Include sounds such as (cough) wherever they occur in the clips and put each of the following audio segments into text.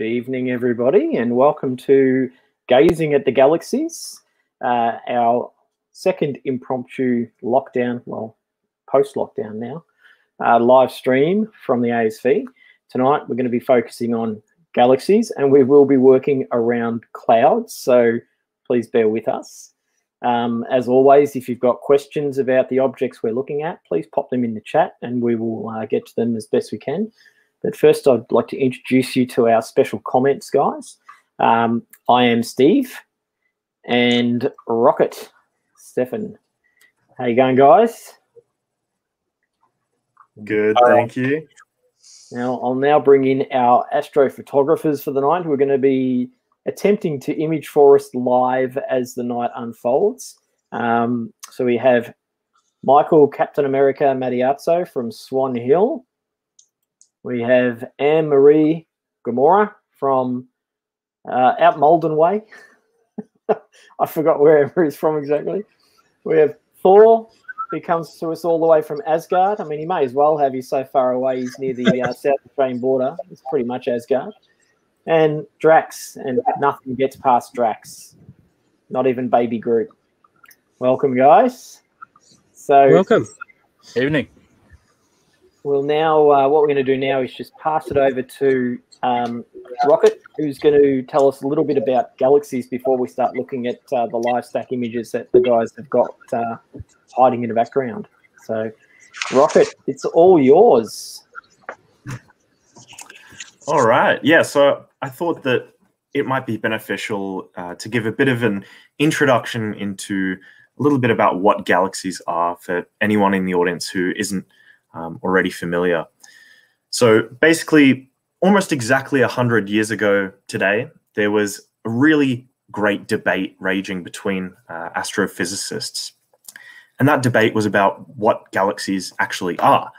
Good evening, everybody, and welcome to Gazing at the Galaxies, uh, our second impromptu lockdown, well, post lockdown now, uh, live stream from the ASV. Tonight, we're going to be focusing on galaxies and we will be working around clouds, so please bear with us. Um, as always, if you've got questions about the objects we're looking at, please pop them in the chat and we will uh, get to them as best we can. But first, I'd like to introduce you to our special comments, guys. Um, I am Steve and Rocket, Stefan. How you going, guys? Good, thank you. Now, I'll now bring in our astrophotographers for the night who are going to be attempting to image for us live as the night unfolds. Um, so we have Michael Captain America Mattiazzo from Swan Hill. We have Anne Maree Gamora from uh, out Maldon Way. (laughs) I forgot wherever he's from exactly. We have Thor, who comes to us all the way from Asgard. I mean, he may as well have. He's so far away. He's near the uh, (laughs) South Australian border. It's pretty much Asgard. And Drax, and nothing gets past Drax. Not even Baby Groot. Welcome, guys. So welcome. Evening. We'll now, uh, what we're going to do now is just pass it over to um, Rocket, who's going to tell us a little bit about galaxies before we start looking at uh, the live stack images that the guys have got uh, hiding in the background. So, Rocket, it's all yours. All right. Yeah. So I thought that it might be beneficial uh, to give a bit of an introduction into a little bit about what galaxies are for anyone in the audience who isn't um, already familiar. So basically, almost exactly 100 years ago today, there was a really great debate raging between uh, astrophysicists. And that debate was about what galaxies actually are.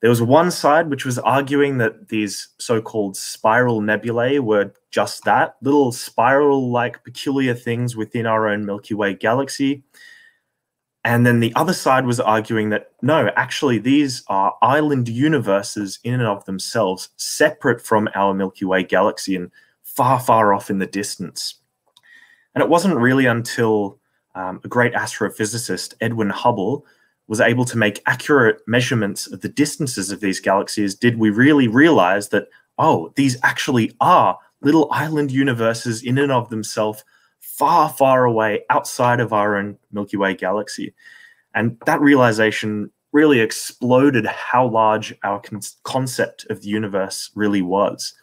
There was one side which was arguing that these so called spiral nebulae were just that little spiral like peculiar things within our own Milky Way galaxy. And then the other side was arguing that no, actually, these are island universes in and of themselves, separate from our Milky Way galaxy and far, far off in the distance. And it wasn't really until um, a great astrophysicist, Edwin Hubble, was able to make accurate measurements of the distances of these galaxies did we really realize that, oh, these actually are little island universes in and of themselves far, far away outside of our own Milky Way galaxy. And that realization really exploded how large our con concept of the universe really was.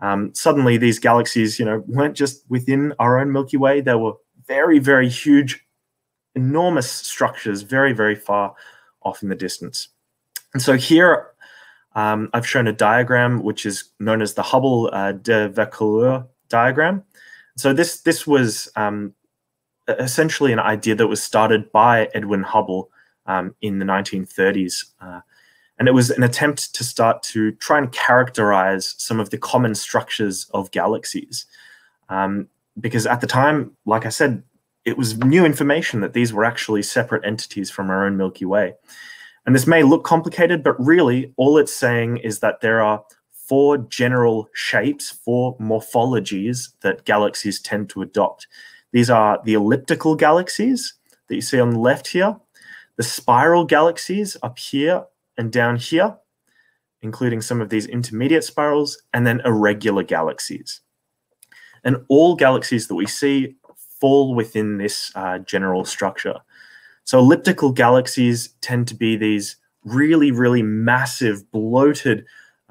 Um, suddenly, these galaxies, you know, weren't just within our own Milky Way; they were very, very huge, enormous structures, very, very far off in the distance. And so here, um, I've shown a diagram which is known as the Hubble uh, de Vaucouleurs diagram. So this this was um, essentially an idea that was started by Edwin Hubble um, in the 1930s. Uh, and it was an attempt to start to try and characterize some of the common structures of galaxies. Um, because at the time, like I said, it was new information that these were actually separate entities from our own Milky Way. And this may look complicated, but really all it's saying is that there are four general shapes, four morphologies that galaxies tend to adopt. These are the elliptical galaxies that you see on the left here, the spiral galaxies up here and down here, including some of these intermediate spirals, and then irregular galaxies. And all galaxies that we see fall within this uh, general structure. So elliptical galaxies tend to be these really, really massive, bloated,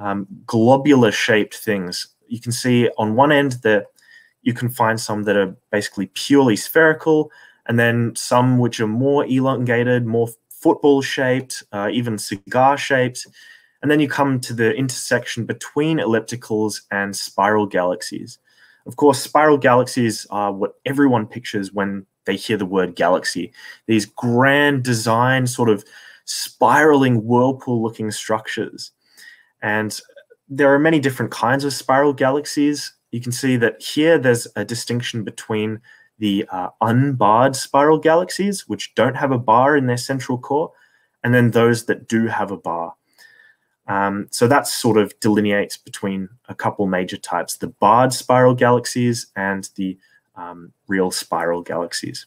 um, globular shaped things. You can see on one end that you can find some that are basically purely spherical, and then some which are more elongated, more football shaped, uh, even cigar shaped. And then you come to the intersection between ellipticals and spiral galaxies. Of course, spiral galaxies are what everyone pictures when they hear the word galaxy. These grand design, sort of spiraling whirlpool looking structures. And there are many different kinds of spiral galaxies. You can see that here there's a distinction between the uh, unbarred spiral galaxies, which don't have a bar in their central core, and then those that do have a bar. Um, so that sort of delineates between a couple major types, the barred spiral galaxies and the um, real spiral galaxies.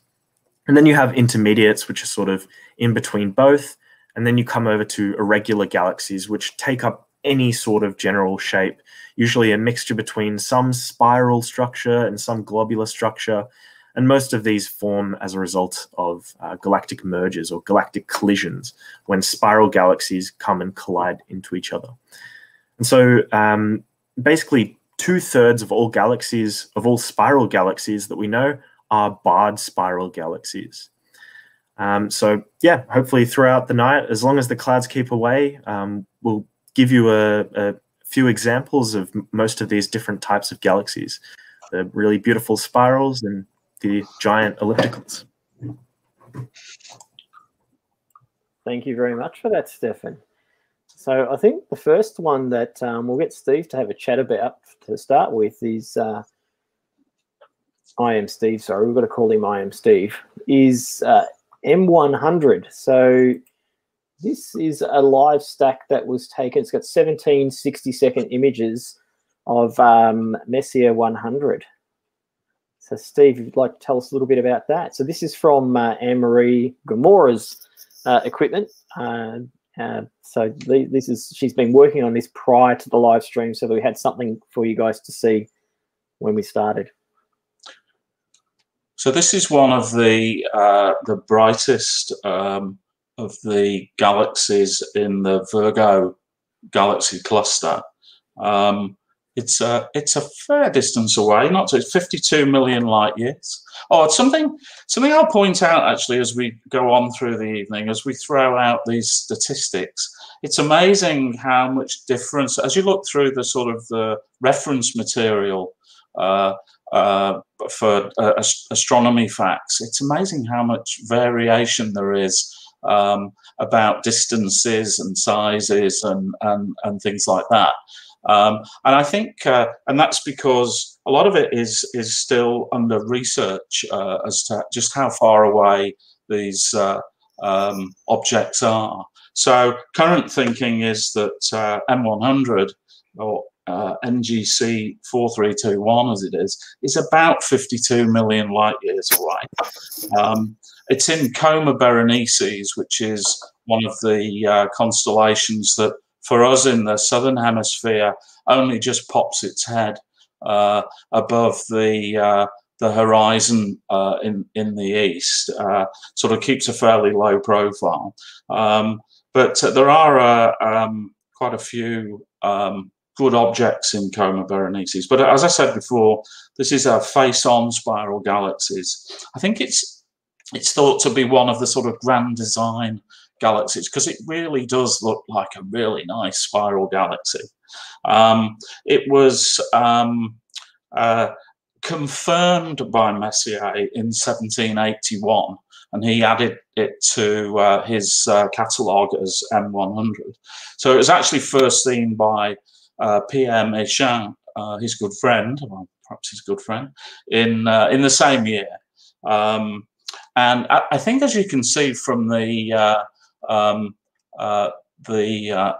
And then you have intermediates, which are sort of in between both. And then you come over to irregular galaxies, which take up any sort of general shape, usually a mixture between some spiral structure and some globular structure. And most of these form as a result of uh, galactic mergers or galactic collisions when spiral galaxies come and collide into each other. And so um, basically, two thirds of all galaxies, of all spiral galaxies that we know, are barred spiral galaxies. Um, so yeah, hopefully throughout the night, as long as the clouds keep away, um, we'll give you a, a, few examples of most of these different types of galaxies. The really beautiful spirals and the giant ellipticals. Thank you very much for that, Stefan. So I think the first one that um, we'll get Steve to have a chat about to start with is uh, I am Steve. Sorry, we've got to call him I am Steve. Is uh, M100. So this is a live stack that was taken. It's got 17 60 second images of um, Messier 100. So Steve, you'd like to tell us a little bit about that. So this is from uh, Anne-Maree Gamora's uh, equipment. Uh, uh, so this is she's been working on this prior to the live stream, so that we had something for you guys to see when we started. So this is one of the uh, the brightest um, of the galaxies in the Virgo galaxy cluster. Um, it's a it's a fair distance away, not it's 52 million light years. Oh, it's something something I'll point out actually as we go on through the evening, as we throw out these statistics. It's amazing how much difference as you look through the sort of the reference material. Uh, uh, for uh, astronomy facts, it's amazing how much variation there is um, about distances and sizes and, and, and things like that. Um, and I think, uh, and that's because a lot of it is is still under research uh, as to just how far away these uh, um, objects are. So current thinking is that uh, M100 or uh, NGC 4321 as it is, is about 52 million light years away. Um, it's in Coma Berenices, which is one of the uh, constellations that, for us in the southern hemisphere, only just pops its head uh, above the uh, the horizon uh, in in the east. Uh, sort of keeps a fairly low profile, um, but there are um, quite a few um, good objects in Coma Berenices. But as I said before, this is a face-on spiral galaxies. I think it's it's thought to be one of the sort of grand design galaxies because it really does look like a really nice spiral galaxy. Um, it was um, uh, confirmed by Messier in 1781 and he added it to uh, his uh, catalogue as M100. So it was actually first seen by uh, Pierre Méchain, uh, his good friend, well, perhaps his good friend, in uh, in the same year. Um, and I, I, think, as you can see from the uh, um, uh, the uh,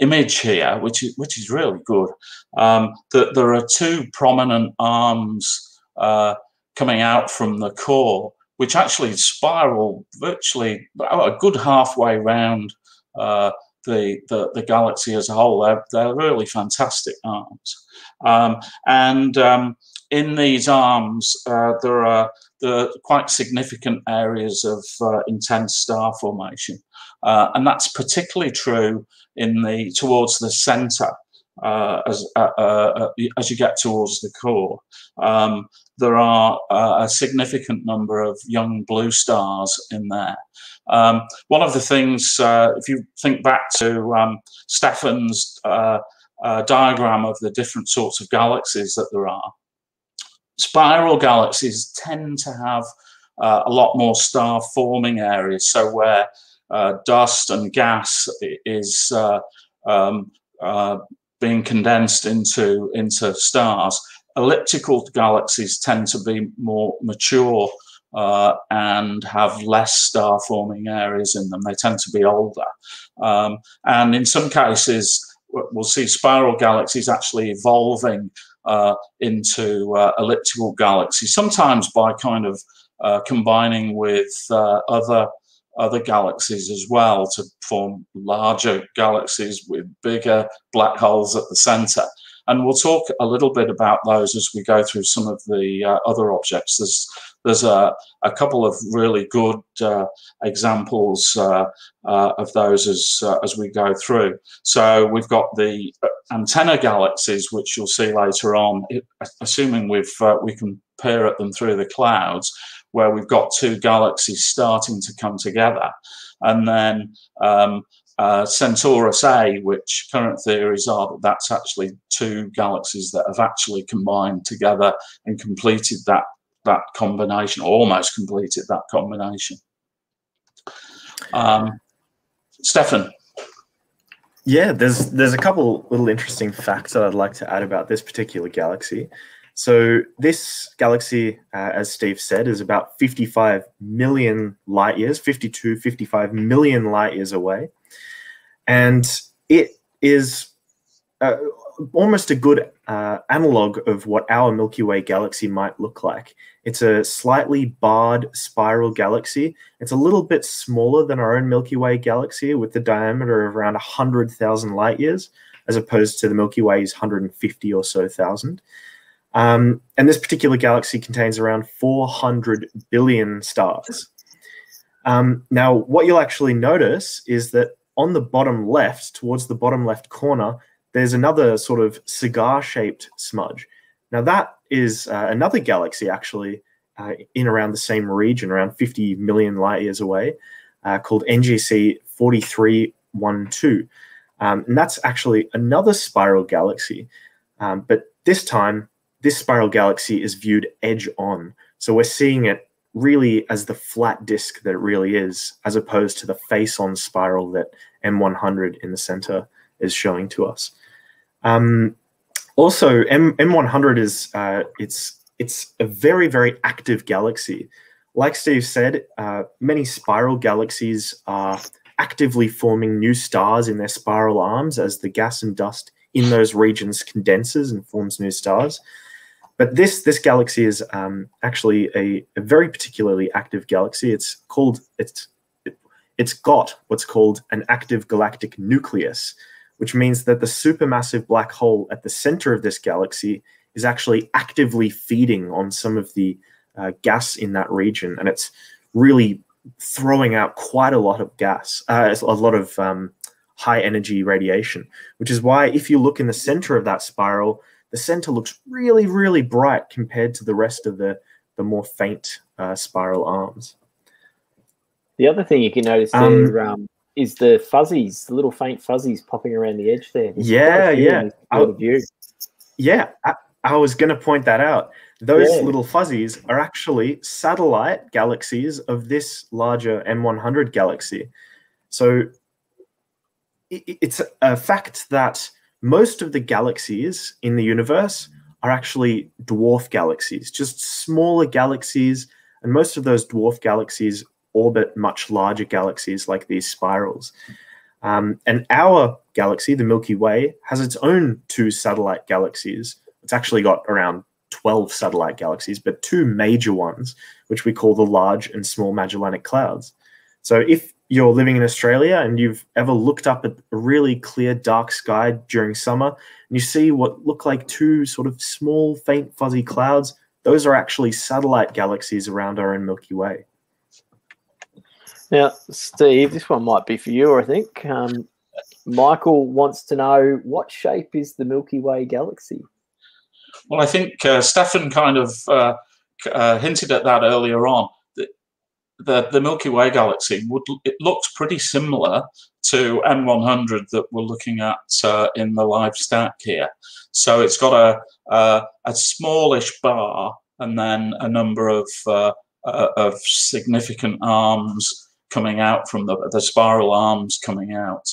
image here, which is which is really good, um, that there are two prominent arms coming out from the core, which actually spiral virtually a good halfway round uh, the, the, the galaxy as a whole. They're, they're really fantastic arms. Um, and um, in these arms, uh, there are quite significant areas of uh, intense star formation. Uh, and that's particularly true in the towards the center uh, as, uh, uh, as you get towards the core. Um, there are a significant number of young blue stars in there. Um, one of the things, uh, if you think back to um, Stefan's uh, uh, diagram of the different sorts of galaxies that there are, spiral galaxies tend to have uh, a lot more star forming areas. So where uh, dust and gas is uh, um, being condensed into into stars, elliptical galaxies tend to be more mature uh, and have less star forming areas in them. They tend to be older. Um, and in some cases, we'll see spiral galaxies actually evolving uh, into uh, elliptical galaxies, sometimes by kind of uh, combining with uh, other other galaxies as well to form larger galaxies with bigger black holes at the center. And we'll talk a little bit about those as we go through some of the uh, other objects. There's there's a, a couple of really good uh, examples uh, uh of those as uh, as we go through. So we've got the uh, antenna galaxies, which you'll see later on, assuming we've we can peer at them through the clouds, where we've got two galaxies starting to come together, and then um, uh, Centaurus A, which current theories are that that's actually two galaxies that have actually combined together and completed that that combination, almost completed that combination. Um, Stefan. Yeah, there's there's a couple little interesting facts that I'd like to add about this particular galaxy. So this galaxy, uh, as Steve said, is about 55 million light years, 52, 55 million light years away and it is uh, almost a good uh, analog of what our Milky Way galaxy might look like. It's a slightly barred spiral galaxy. It's a little bit smaller than our own Milky Way galaxy with the diameter of around 100,000 light years, as opposed to the Milky Way's 150 or so thousand. Um, and this particular galaxy contains around 400 billion stars. Um, now, what you'll actually notice is that on the bottom left, towards the bottom left corner, there's another sort of cigar shaped smudge. Now, that is uh, another galaxy actually uh, in around the same region, around 50 million light years away, uh, called NGC 4312. Um, and that's actually another spiral galaxy. Um, but this time, this spiral galaxy is viewed edge on. So we're seeing it really as the flat disk that it really is, as opposed to the face on spiral that M100 in the center is showing to us. Um, also, M M100 is uh, it's it's a very very active galaxy. Like Steve said, uh, many spiral galaxies are actively forming new stars in their spiral arms as the gas and dust in those regions condenses and forms new stars. But this this galaxy is um, actually a, a, very particularly active galaxy. It's called it's it's got what's called an active galactic nucleus, which means that the supermassive black hole at the center of this galaxy is actually actively feeding on some of the uh, gas in that region, and it's really throwing out quite a lot of gas, uh, a lot of um, high energy radiation, which is why if you look in the center of that spiral, the center looks really, really bright compared to the rest of the, the more faint uh, spiral arms. The other thing you can notice um, there um, is the fuzzies, the little faint fuzzies popping around the edge there. There's yeah, yeah. I, yeah, I, I was going to point that out. Those yeah. little fuzzies are actually satellite galaxies of this larger M100 galaxy. So it, it's a fact that most of the galaxies in the universe are actually dwarf galaxies, just smaller galaxies. And most of those dwarf galaxies orbit much larger galaxies like these spirals. Um, and our galaxy, the Milky Way, has its own two satellite galaxies. It's actually got around 12 satellite galaxies, but two major ones, which we call the Large and Small Magellanic Clouds. So if you're living in Australia and you've ever looked up at a really clear dark sky during summer and you see what look like two sort of small faint fuzzy clouds, those are actually satellite galaxies around our own Milky Way. Now, Steve, this one might be for you, I think. Um, Michael wants to know what shape is the Milky Way galaxy? Well, I think uh, Stefan kind of uh, uh, hinted at that earlier on the, the Milky Way galaxy would it looks pretty similar to M100 that we're looking at uh, in the live stack here. So it's got a, a, a smallish bar and then a number of uh, uh, of significant arms coming out from the the spiral arms coming out.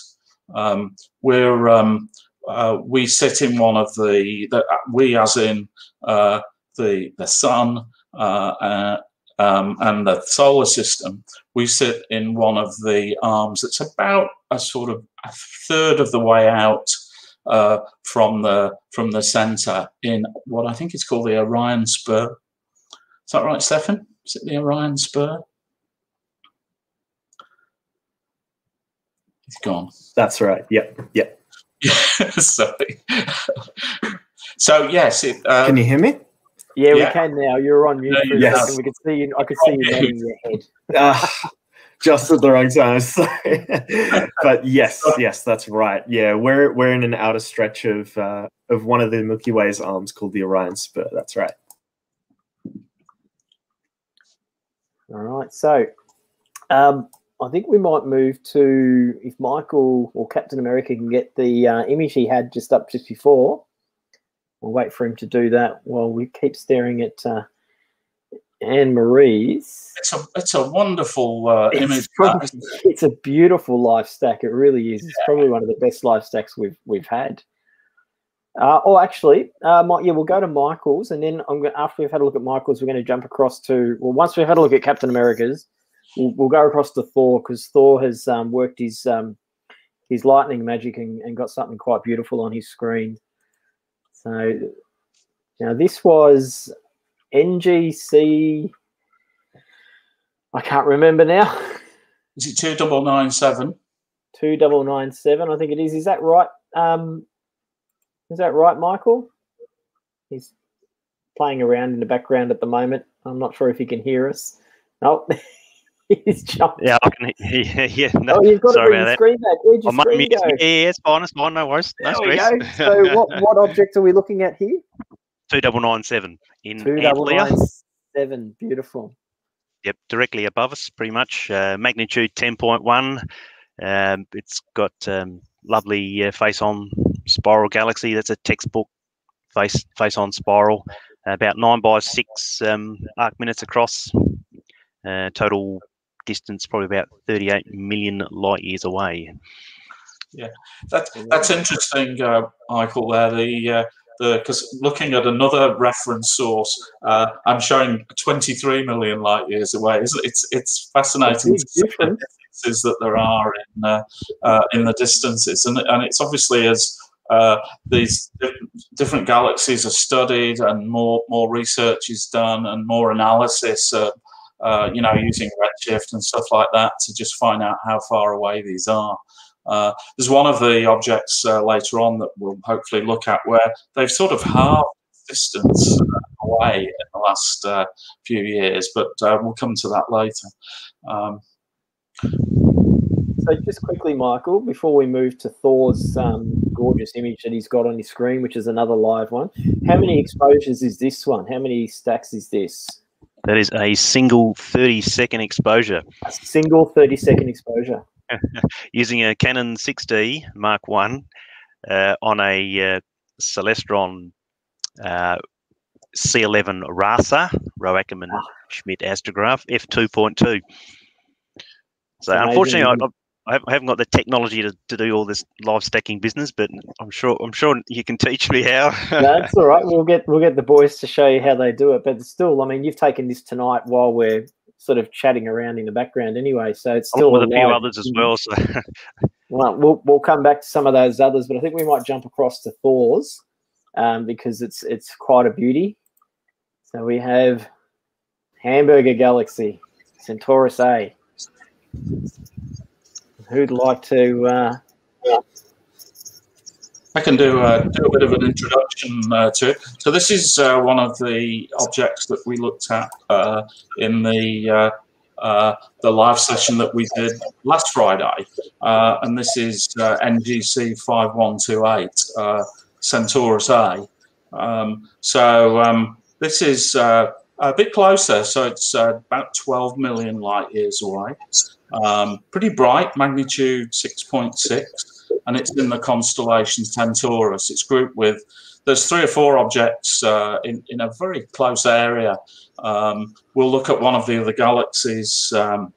Um, we're um, uh, we sit in one of the, the we as in uh, the the sun uh, um, and the solar system, we sit in one of the arms that's about a sort of a third of the way out uh, from the from the center in what I think is called the Orion Spur. Is that right, Stefan? Is it the Orion Spur? He's gone. That's right. Yep. Yep. (laughs) Sorry. so yes, it, um, can you hear me? Yeah, we can now. You're on mute. No, yes. We could see you. I could see you nodding your head. Uh, (laughs) just at the wrong time. (laughs) Sorry. but yes, yes, that's right. Yeah, we're we're in an outer stretch of uh, of one of the Milky Way's arms called the Orion Spur. That's right. All right. So, um, I think we might move to if Michael or Captain America can get the uh, image he had just up just before. We'll wait for him to do that while we keep staring at uh, Anne Maree's. It's a it's a wonderful uh, it's image. (laughs) Probably, it's a beautiful life stack. It really is. Yeah. It's probably one of the best life stacks we've we've had. Uh, oh, actually, uh, yeah, we'll go to Michael's, and then I'm going after we've had a look at Michael's, we're going to jump across to well, once we've had a look at Captain America's, we'll, we'll go across to Thor because Thor has um, worked his um, his lightning magic and, and got something quite beautiful on his screen. So now this was NGC. I can't remember now. Is it two double nine seven? Two double nine seven, I think it is. Is that right? Um, is that right, Michael? He's playing around in the background at the moment. I'm not sure if he can hear us. No, (laughs) (laughs) he's jumped. Yeah, I can. Yeah, yeah no, oh, you've got sorry to bring the screen back. Where'd your screen go? Yeah, it's fine. It's fine. No worries. No there we go. So, (laughs) what what object are we looking at here? Two double nine seven in two double nine seven. Beautiful. Yep, directly above us, pretty much. Uh, magnitude ten point one. Um, it's got um, lovely uh, face on spiral galaxy. That's a textbook face face on spiral. Uh, about nine by six um, arc minutes across. Uh, total distance probably about 38 million light years away. Yeah, that, that's interesting, uh, Michael. There, the uh, the because looking at another reference source, uh, I'm showing 23 million light years away. It's it's, it's fascinating the differences that there are in uh, uh, in the distances, and and it's obviously as uh, these different galaxies are studied and more more research is done and more analysis. Uh, uh, you know, using redshift and stuff like that to just find out how far away these are. Uh, there's one of the objects uh, later on that we'll hopefully look at where they've sort of halved distance away in the last uh, few years, but uh, we'll come to that later. Um, so just quickly, Michael, before we move to Thor's um, gorgeous image that he's got on his screen, which is another live one, how many exposures is this one? How many stacks is this? That is a single 30 second exposure. A single 30 second exposure. (laughs) using a Canon 6D Mark One uh, on a uh, Celestron uh, C11 RASA, Rowe-Ackermann ah. Schmidt Astrograph f2.2. So unfortunately, I, I haven't got the technology to, to do all this live stacking business, but I'm sure I'm sure you can teach me how. That's all right. We'll get we'll get the boys to show you how they do it. But still, I mean, you've taken this tonight while we're sort of chatting around in the background anyway. So it's still with a few others as well. So (laughs) well, we'll we'll come back to some of those others, but I think we might jump across to Thor's um, because it's it's quite a beauty. So we have Hamburger Galaxy, Centaurus A. Who'd like to? Uh, I can do, uh, do a bit of an introduction uh, to it. So this is uh, one of the objects that we looked at uh, in the the live session that we did last Friday, and this is NGC 5128 Centaurus A. Um, so um, this is a bit closer, so it's about 12 million light years away. Um, pretty bright, magnitude 6.6 and it's in the constellation Centaurus. It's grouped with, there's three or four objects uh, in, in a very close area. Um, we'll look at one of the other galaxies, um,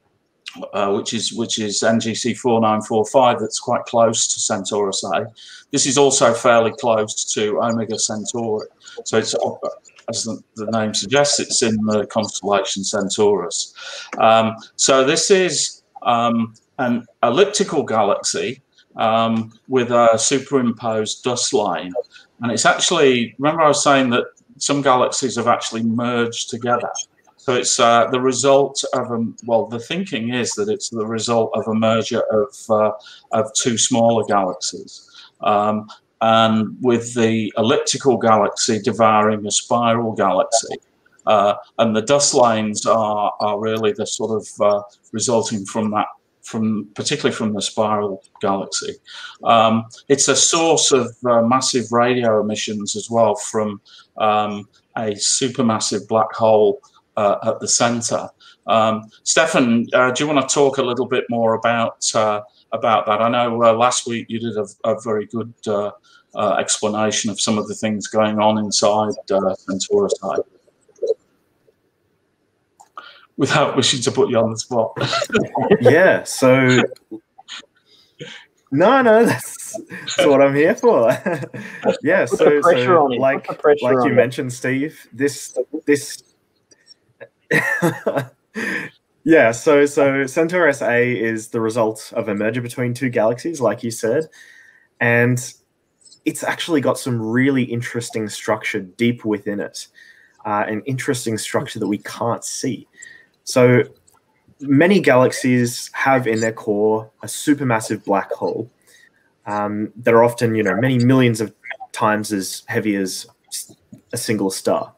uh, which is which is NGC 4945, that's quite close to Centaurus A. This is also fairly close to Omega Centauri. So it's as the, name suggests, it's in the constellation Centaurus. Um, so this is um, an elliptical galaxy um, with a superimposed dust line. And it's actually, remember I was saying that some galaxies have actually merged together. So it's uh, the result of a well. The thinking is that it's the result of a merger of uh, of two smaller galaxies, um, and with the elliptical galaxy devouring a spiral galaxy, uh, and the dust lines are are really the sort of uh, resulting from that from particularly from the spiral galaxy. Um, it's a source of uh, massive radio emissions as well from um, a supermassive black hole uh, at the center. Um, Stefan, uh, do you want to talk a little bit more about uh, about that? I know uh, last week you did a, a very good uh, uh, explanation of some of the things going on inside Centaurus A. Without wishing to put you on the spot. (laughs) yeah. So. No, no, that's, that's what I'm here for. (laughs) yeah, Put so, so like like you mentioned, Steve, this this (laughs) yeah, so so Centaurus A is the result of a merger between two galaxies, like you said, and it's actually got some really interesting structure deep within it, uh, an interesting structure that we can't see. So many galaxies have in their core a supermassive black hole um, that are often, you know, many millions of times as heavy as a single star.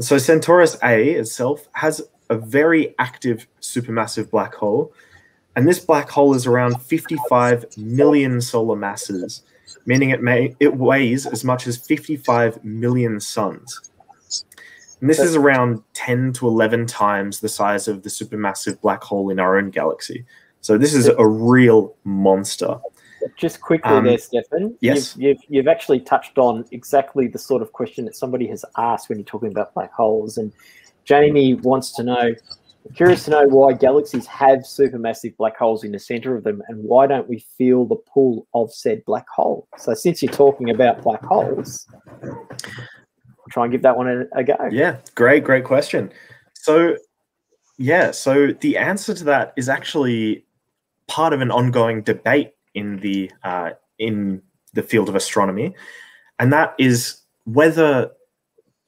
So Centaurus A itself has a very active supermassive black hole, and this black hole is around 55 million solar masses, meaning it may it weighs as much as 55 million suns. And this is around 10 to 11 times the size of the supermassive black hole in our own galaxy. So this is a real monster. Just quickly um, there, Stefan. Yes. You've, you've, you've, actually touched on exactly the sort of question that somebody has asked when you're talking about black holes. And Jamie wants to know, curious to know why galaxies have supermassive black holes in the center of them and why don't we feel the pull of said black hole? So since you're talking about black holes, try and give that one a, a go. Yeah, great, great question. So yeah, so the answer to that is actually part of an ongoing debate in the uh, in the field of astronomy, and that is whether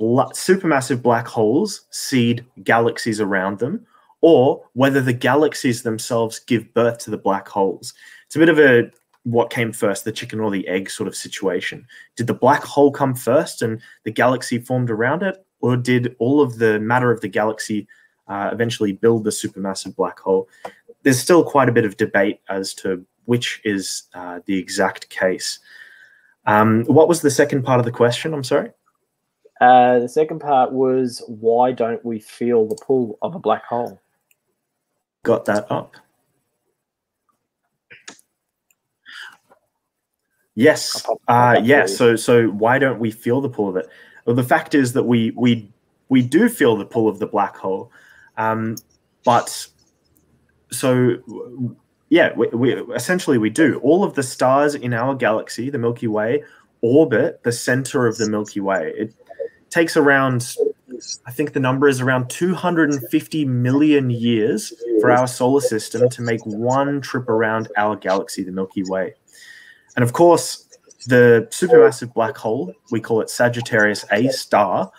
supermassive black holes seed galaxies around them, or whether the galaxies themselves give birth to the black holes. It's a bit of a what came first, the chicken or the egg sort of situation. Did the black hole come first and the galaxy formed around it, or did all of the matter of the galaxy uh, eventually build the supermassive black hole? There's still quite a bit of debate as to which is uh, the exact case. Um, what was the second part of the question? I'm sorry. Uh, the second part was why don't we feel the pull of a black hole? Got that up. Yes. Uh, yeah. So so why don't we feel the pull of it? Well, the fact is that we we we do feel the pull of the black hole, um, but so yeah, we, we, essentially we do. All of the stars in our galaxy, the Milky Way, orbit the center of the Milky Way. It takes around, I think the number is around 250 million years for our solar system to make one trip around our galaxy, the Milky Way. And of course, the supermassive black hole, we call it Sagittarius A star,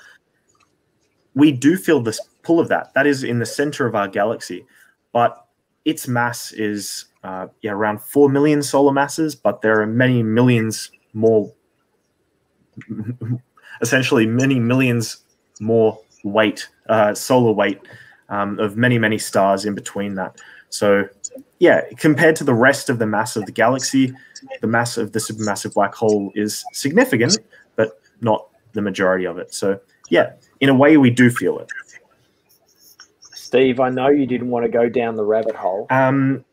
we do feel this pull of that. That is in the center of our galaxy. But its mass is uh, yeah around four million solar masses, but there are many millions more, essentially many millions more weight, uh, solar weight um, of many many stars in between that. So yeah, compared to the rest of the mass of the galaxy, the mass of the supermassive black hole is significant, but not the majority of it. So yeah, in a way, we do feel it. Steve, I know you didn't want to go down the rabbit hole. Um,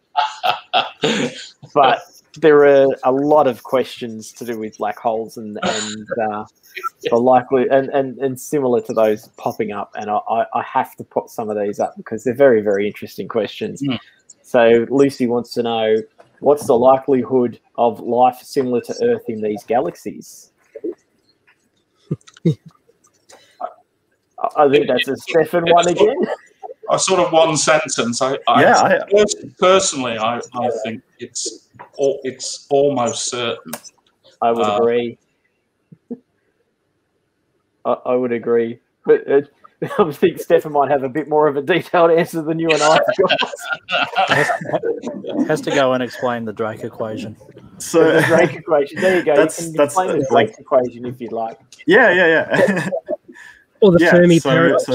(laughs) but there are a lot of questions to do with black holes and and uh, the likely and, and and similar to those popping up, and I, I have to put some of these up because they're very very interesting questions. Mm. So Lucy wants to know what's the likelihood of life similar to Earth in these galaxies? (laughs) I think that's a Stefan one again. I sort of one sentence. I, I Yeah, I- personally, I, I think it's it's almost certain. I would Uh, agree. I, I would agree, but uh, (laughs) I think Stefan might have a bit more of a detailed answer than you and I. Has to go and explain the Drake equation. So the Drake equation. There you go. That's- you can that's, explain the uh, like- Drake equation if you'd like. yeah, yeah, yeah. (laughs) Or the yeah, Fermi so, paradox. so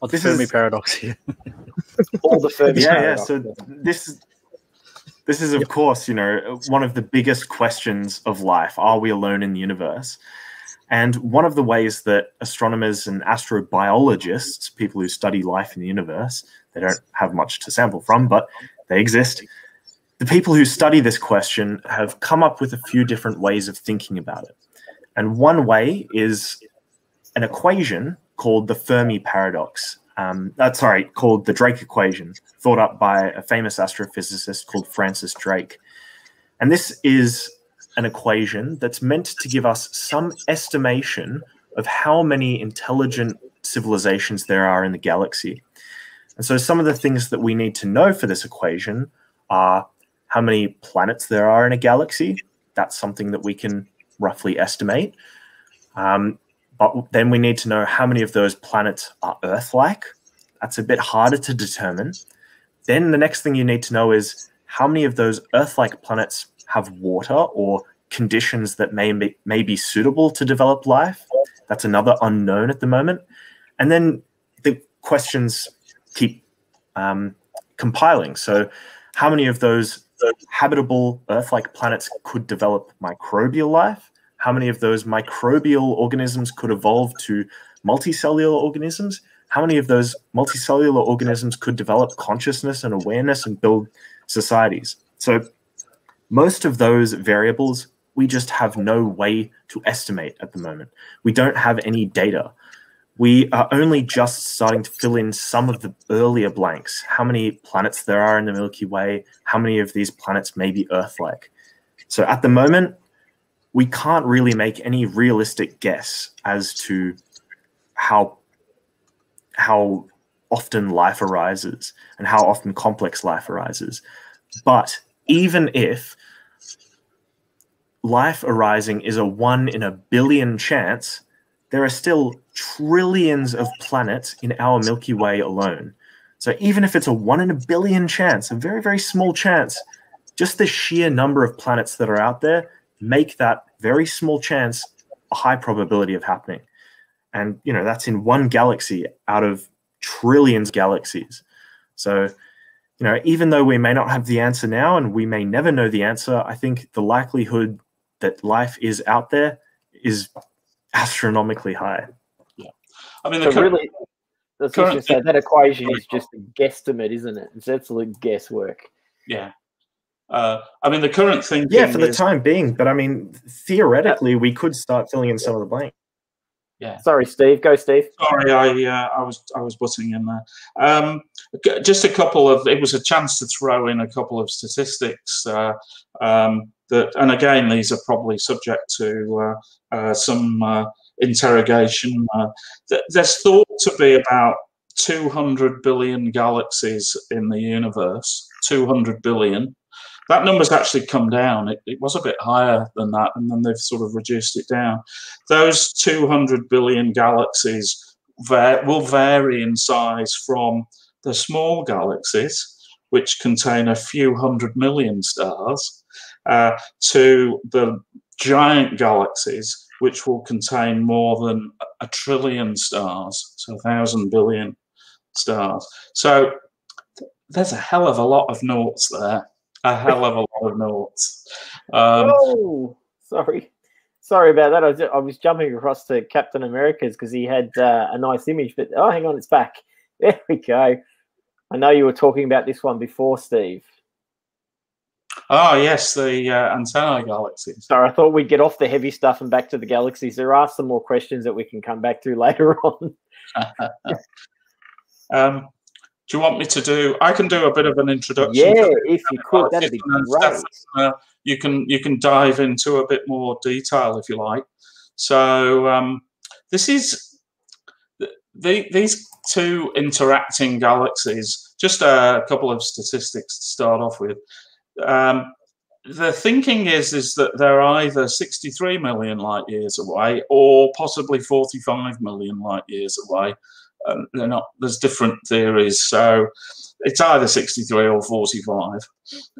Or the This Fermi is- paradox here. (laughs) All the Fermi yeah, yeah. paradox. So this this is of course, you know, one of the biggest questions of life. Are we alone in the universe? And one of the ways that astronomers and astrobiologists, people who study life in the universe, they don't have much to sample from, but they exist. The people who study this question have come up with a few different ways of thinking about it. And one way is an equation called the Fermi paradox. Um, uh, sorry, called the Drake equation, thought up by a famous astrophysicist called Francis Drake. And this is an equation that's meant to give us some estimation of how many intelligent civilizations there are in the galaxy. And so, some of the things that we need to know for this equation are how many planets there are in a galaxy. That's something that we can roughly estimate. Um, but then we need to know how many of those planets are Earth like. That's a bit harder to determine. Then the next thing you need to know is how many of those Earth like planets have water or conditions that may be, may be suitable to develop life. That's another unknown at the moment. And then the questions keep um, compiling. So, how many of those habitable Earth like planets could develop microbial life? How many of those microbial organisms could evolve to multicellular organisms? How many of those multicellular organisms could develop consciousness and awareness and build societies? So, most of those variables we just have no way to estimate at the moment. We don't have any data. We are only just starting to fill in some of the earlier blanks. How many planets there are in the Milky Way? How many of these planets may be Earth like? So at the moment, we can't really make any realistic guess as to how how often life arises and how often complex life arises. But even if life arising is a one in a billion chance, there are still trillions of planets in our Milky Way alone. So even if it's a one in a billion chance, a very, very small chance, just the sheer number of planets that are out there make that very small chance a high probability of happening. And you know, that's in one galaxy out of trillions of galaxies. So, you know, even though we may not have the answer now and we may never know the answer, I think the likelihood that life is out there is astronomically high. Yeah, I mean, the So cur- really, that's current- interesting. That equation is just a guesstimate, isn't it? It's absolute guesswork. yeah. Uh, I mean, the current thing. Yeah, for the is- time being, but I mean, theoretically, we could start filling in some of the blanks. Sorry, Steve. Go, Steve. Sorry, I uh, I was I was butting in there. Um, just a couple of. It was a chance to throw in a couple of statistics. Uh, um, that, and again, these are probably subject to uh, uh, some uh, interrogation. Uh, th- there's thought to be about 200 billion galaxies in the universe. 200 billion. That number's actually come down. It, it was a bit higher than that, and then they've sort of reduced it down. Those 200 billion galaxies will vary in size from the small galaxies, which contain a few hundred million stars, uh, to the giant galaxies, which will contain more than a trillion stars, so a thousand billion stars. So there's a hell of a lot of noughts there. A hell of a lot of notes. Um, oh, sorry. Sorry about that. I was, I was jumping across to Captain America's because he had uh, a nice image, but oh, hang on, it's back. (laughs) There we go. I know you were talking about this one before, Steve. Oh, yes, the uh, antennae galaxies. Sorry, I thought we'd get off the heavy stuff and back to the galaxies. There are some more questions that we can come back to (laughs) later on. (laughs) um, do you want me to do? I can do a bit of an introduction. Yeah, if you could, that'd be great. Uh, you can you can dive into a bit more detail if you like. So um, this is the, these two interacting galaxies, just a couple of statistics to start off with. Um, the thinking is is that they're either 63 million light years away or possibly 45 million light years away. Um, they're not. There's different theories, so it's either 63 or 45.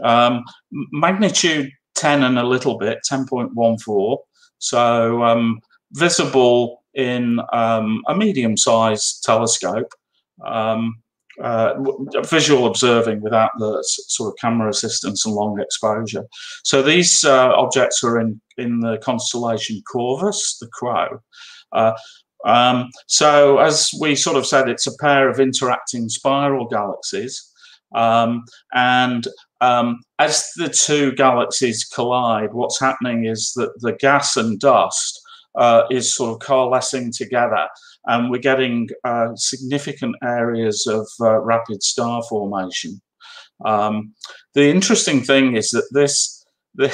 Um, magnitude 10 and a little bit, 10.14. So um, visible in um, a medium-sized telescope. Um, uh, visual observing without the sort of camera assistance and long exposure. So these uh, objects are in, in the constellation Corvus, the Crow. Uh, um, so as we sort of said, it's a pair of interacting spiral galaxies. Um, and um, as the two galaxies collide, what's happening is that the gas and dust uh, is sort of coalescing together and we're getting uh, significant areas of uh, rapid star formation. Um, the interesting thing is that this, the,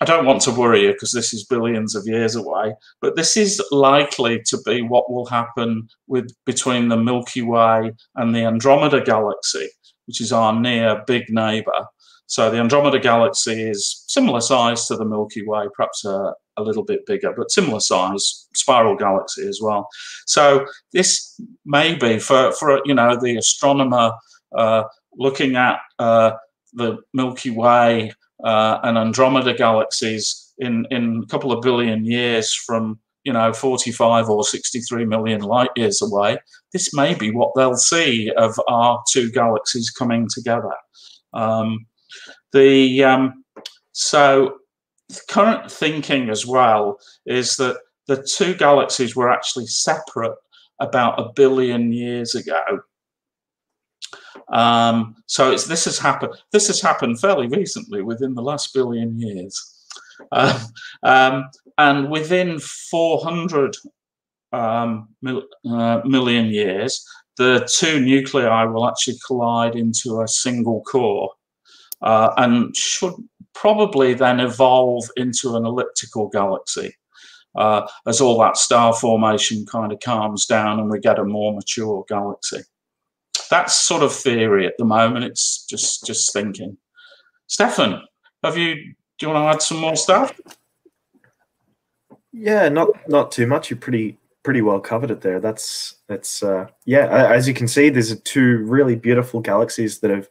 I don't want to worry you because this is billions of years away, but this is likely to be what will happen with between the Milky Way and the Andromeda Galaxy, which is our near big neighbor. So the Andromeda Galaxy is similar size to the Milky Way, perhaps a, a little bit bigger, but similar size, spiral galaxy as well. So this may be for, for you know, the astronomer uh, looking at uh, the Milky Way uh, and Andromeda galaxies in, in a couple of billion years from, you know, 45 or 63 million light years away, this may be what they'll see of our two galaxies coming together. Um, the um, so current thinking as well is that the two galaxies were actually separate about a billion years ago. Um, so it's, this has happened. This has happened fairly recently, within the last billion years, uh, um, and within 400 um, mil, uh, million years, the two nuclei will actually collide into a single core, uh, and should probably then evolve into an elliptical galaxy. Uh, as all that star formation kind of calms down and we get a more mature galaxy that's sort of theory at the moment. It's just just thinking. Stefan, have you? Do you want to add some more stuff? Yeah, not not too much. You pretty pretty well covered it there. That's that's uh, yeah. As you can see, there's two really beautiful galaxies that have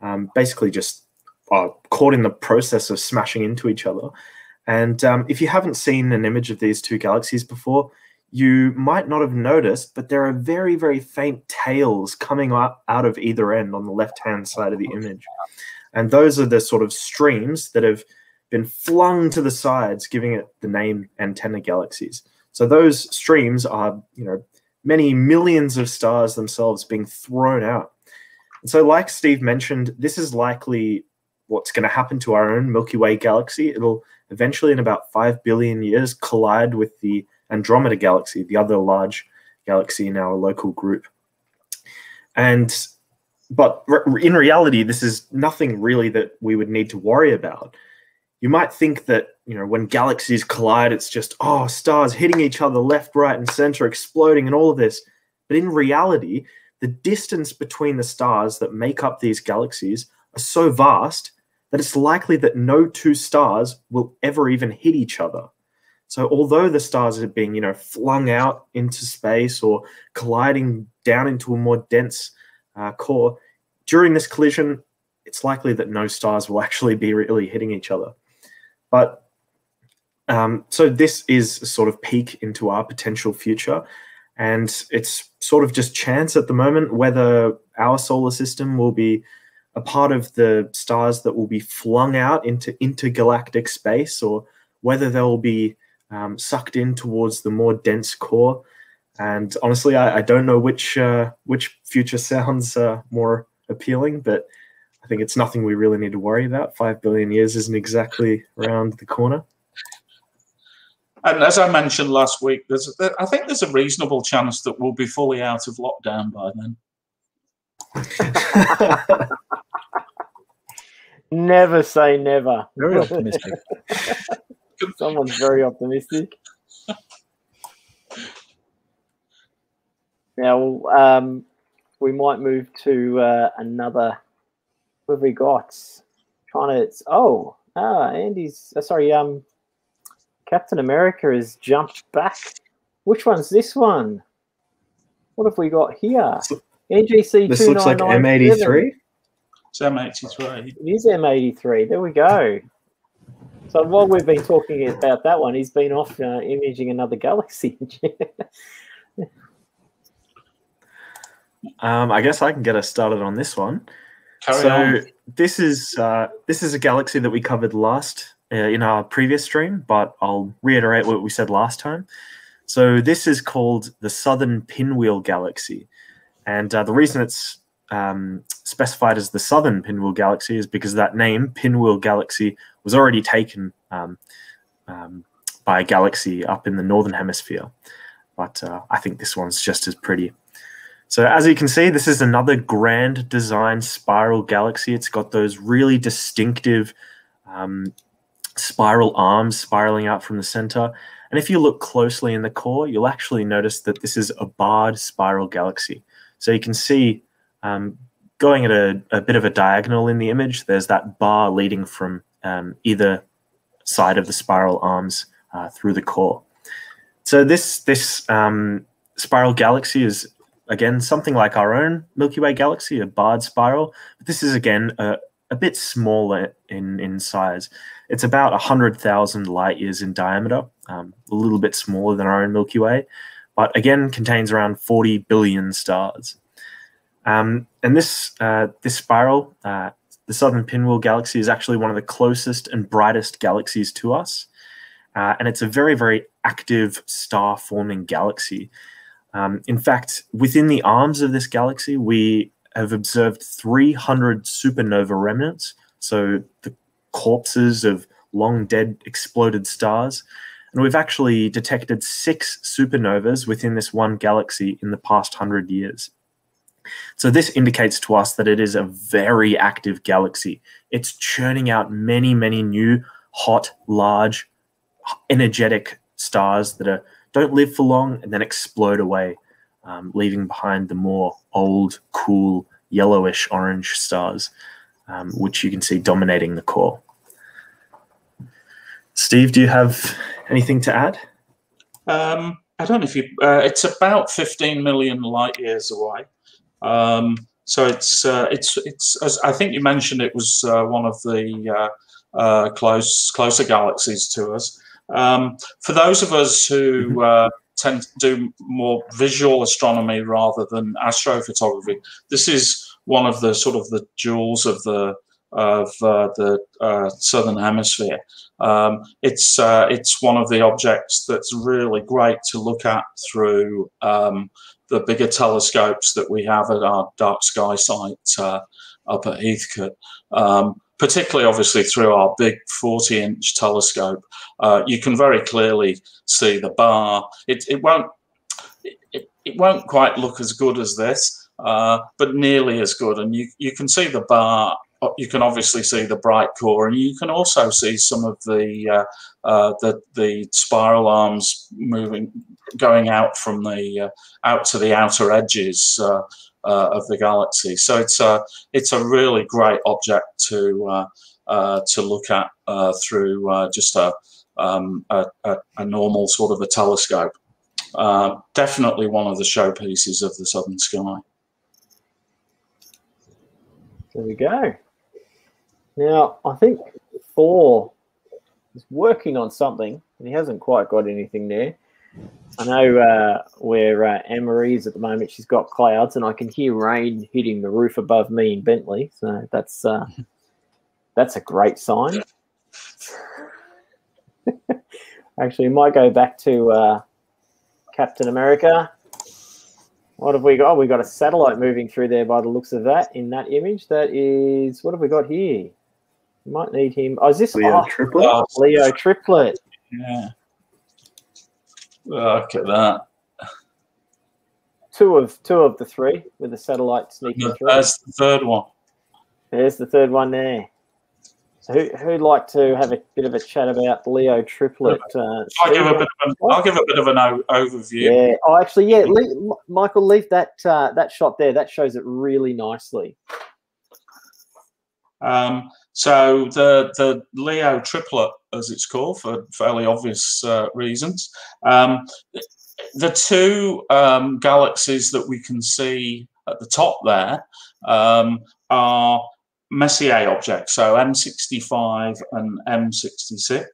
um, basically just uh, caught in the process of smashing into each other. And um, if you haven't seen an image of these two galaxies before, you might not have noticed, but there are very, very faint tails coming out, out of either end on the left hand side of the image. And those are the sort of streams that have been flung to the sides, giving it the name antennae galaxies. So those streams are, you know, many millions of stars themselves being thrown out. And so, like Steve mentioned, this is likely what's going to happen to our own Milky Way galaxy. It'll eventually, in about 5 billion years, collide with the Andromeda Galaxy, the other large galaxy in our local group. And but in reality, this is nothing really that we would need to worry about. You might think that you know when galaxies collide, it's just oh stars hitting each other left, right, and center, exploding, and all of this. But in reality, the distance between the stars that make up these galaxies are so vast that it's likely that no two stars will ever even hit each other. So although the stars are being, you know, flung out into space or colliding down into a more dense uh, core, during this collision, it's likely that no stars will (laughs) actually be really hitting each other. But um, so this is a sort of peek into our potential future. And it's sort of just chance at the moment whether our solar system will be a part of the stars that will be flung out into intergalactic space or whether there will be um, sucked in towards the more dense core. And honestly, I, I don't know which uh, which future sounds uh, more appealing, but I think it's nothing we really need to worry about. Five billion years isn't exactly around the corner. And as I mentioned last week, there's I think there's a reasonable chance that we'll be fully out of lockdown by then. (laughs) never say never. Very optimistic. (laughs) Someone's very optimistic. Now, um, we might move to uh, another. What have we got? Trying to. Oh, ah, Andy's. Uh, sorry, um, Captain America has jumped back. Which one's this one? What have we got here? NGC This looks like M83. It's M83. It is M83. There we go. So while we've been talking about that one, he's been off uh, imaging another galaxy. (laughs) Um, I guess I can get us started on this one. Carry so on. this is uh, this is a galaxy that we covered last uh, in our previous stream, but I'll reiterate what we said last time. So this is called the Southern Pinwheel Galaxy, and uh, the reason it's um, specified as the Southern Pinwheel Galaxy is because that name, Pinwheel Galaxy, was already taken um, um, by a galaxy up in the northern hemisphere. But uh, I think this one's just as pretty. So as you can see, this is another grand design spiral galaxy. It's got those really distinctive um, spiral arms spiraling out from the center. And if you look closely in the core, you'll actually notice that this is a barred spiral galaxy. So you can see um, going at a, a, bit of a diagonal in the image, there's that bar leading from um, either side of the spiral arms uh, through the core. So this this um, spiral galaxy is again something like our own Milky Way galaxy, a barred spiral. But this is again a, a bit smaller in in size. It's about hundred thousand light years in diameter, um, a little bit smaller than our own Milky Way, but again contains around forty billion stars. Um, and this uh, this spiral, uh, the Southern Pinwheel Galaxy, is actually one of the closest and brightest galaxies to us, uh, and it's a very very active star forming galaxy. Um, in fact, within the arms of this galaxy, we have observed 300 supernova remnants, so the corpses of long dead exploded stars. And we've actually detected six supernovas within this one galaxy in the past 100 years. So this indicates to us that it is a very active galaxy. It's churning out many, many new, hot, large, energetic stars that are don't live for long and then explode away, um, leaving behind the more old, cool, yellowish orange stars, um, which you can see dominating the core. Steve, do you have anything to add? Um, I don't know if you. Uh, it's about 15 million light years away. Um, so it's uh, it's it's. As I think you mentioned, it was uh, one of the uh, uh, close closer galaxies to us. Um, for those of us who Mm-hmm. uh, tend to do more visual astronomy rather than astrophotography, this is one of the sort of the jewels of the of uh, the uh, southern hemisphere. Um, it's uh, it's one of the objects that's really great to look at through um, the bigger telescopes that we have at our dark sky site uh, up at Heathcote. Um, particularly, obviously, through our big 40-inch telescope, uh, you can very clearly see the bar. It, it won't it, it won't quite look as good as this, uh, but nearly as good. And you you can see the bar. uh, You can obviously see the bright core, and you can also see some of the uh, uh, the the spiral arms moving, going out from the uh, out to the outer edges uh, uh, of the galaxy. So it's a it's a really great object to to look at through just a, um, a, a a normal sort of a telescope. Definitely one of the showpieces of the southern sky. There we go. Now, I think Thor is working on something, and he hasn't quite got anything there. I know uh, where uh, Anne-Maree is at the moment. She's got clouds, and I can hear rain hitting the roof above me in Bentleigh. So that's uh, that's a great sign. (laughs) Actually, we might go back to uh, Captain America. What have we got? we've got a satellite moving through there by the looks of that in that image. That is what have we got here? We might need him. Oh, is this Leo oh, Triplet? Oh, Leo triplet? yeah. Look at that. Two of two of the three with the satellite sneaking through. That's the third one. There's the third one there. So who, who'd like to have a bit of a chat about Leo triplet? Uh, I'll give a bit of an, I'll give a bit of an o- overview. yeah. Oh, actually, yeah. Le- Michael, leave that uh, that shot there. That shows it really nicely. Um, so the the Leo triplet, as it's called, for fairly obvious uh, reasons. Um, the two um, galaxies that we can see at the top there um, are Messier objects, so M65 and M66.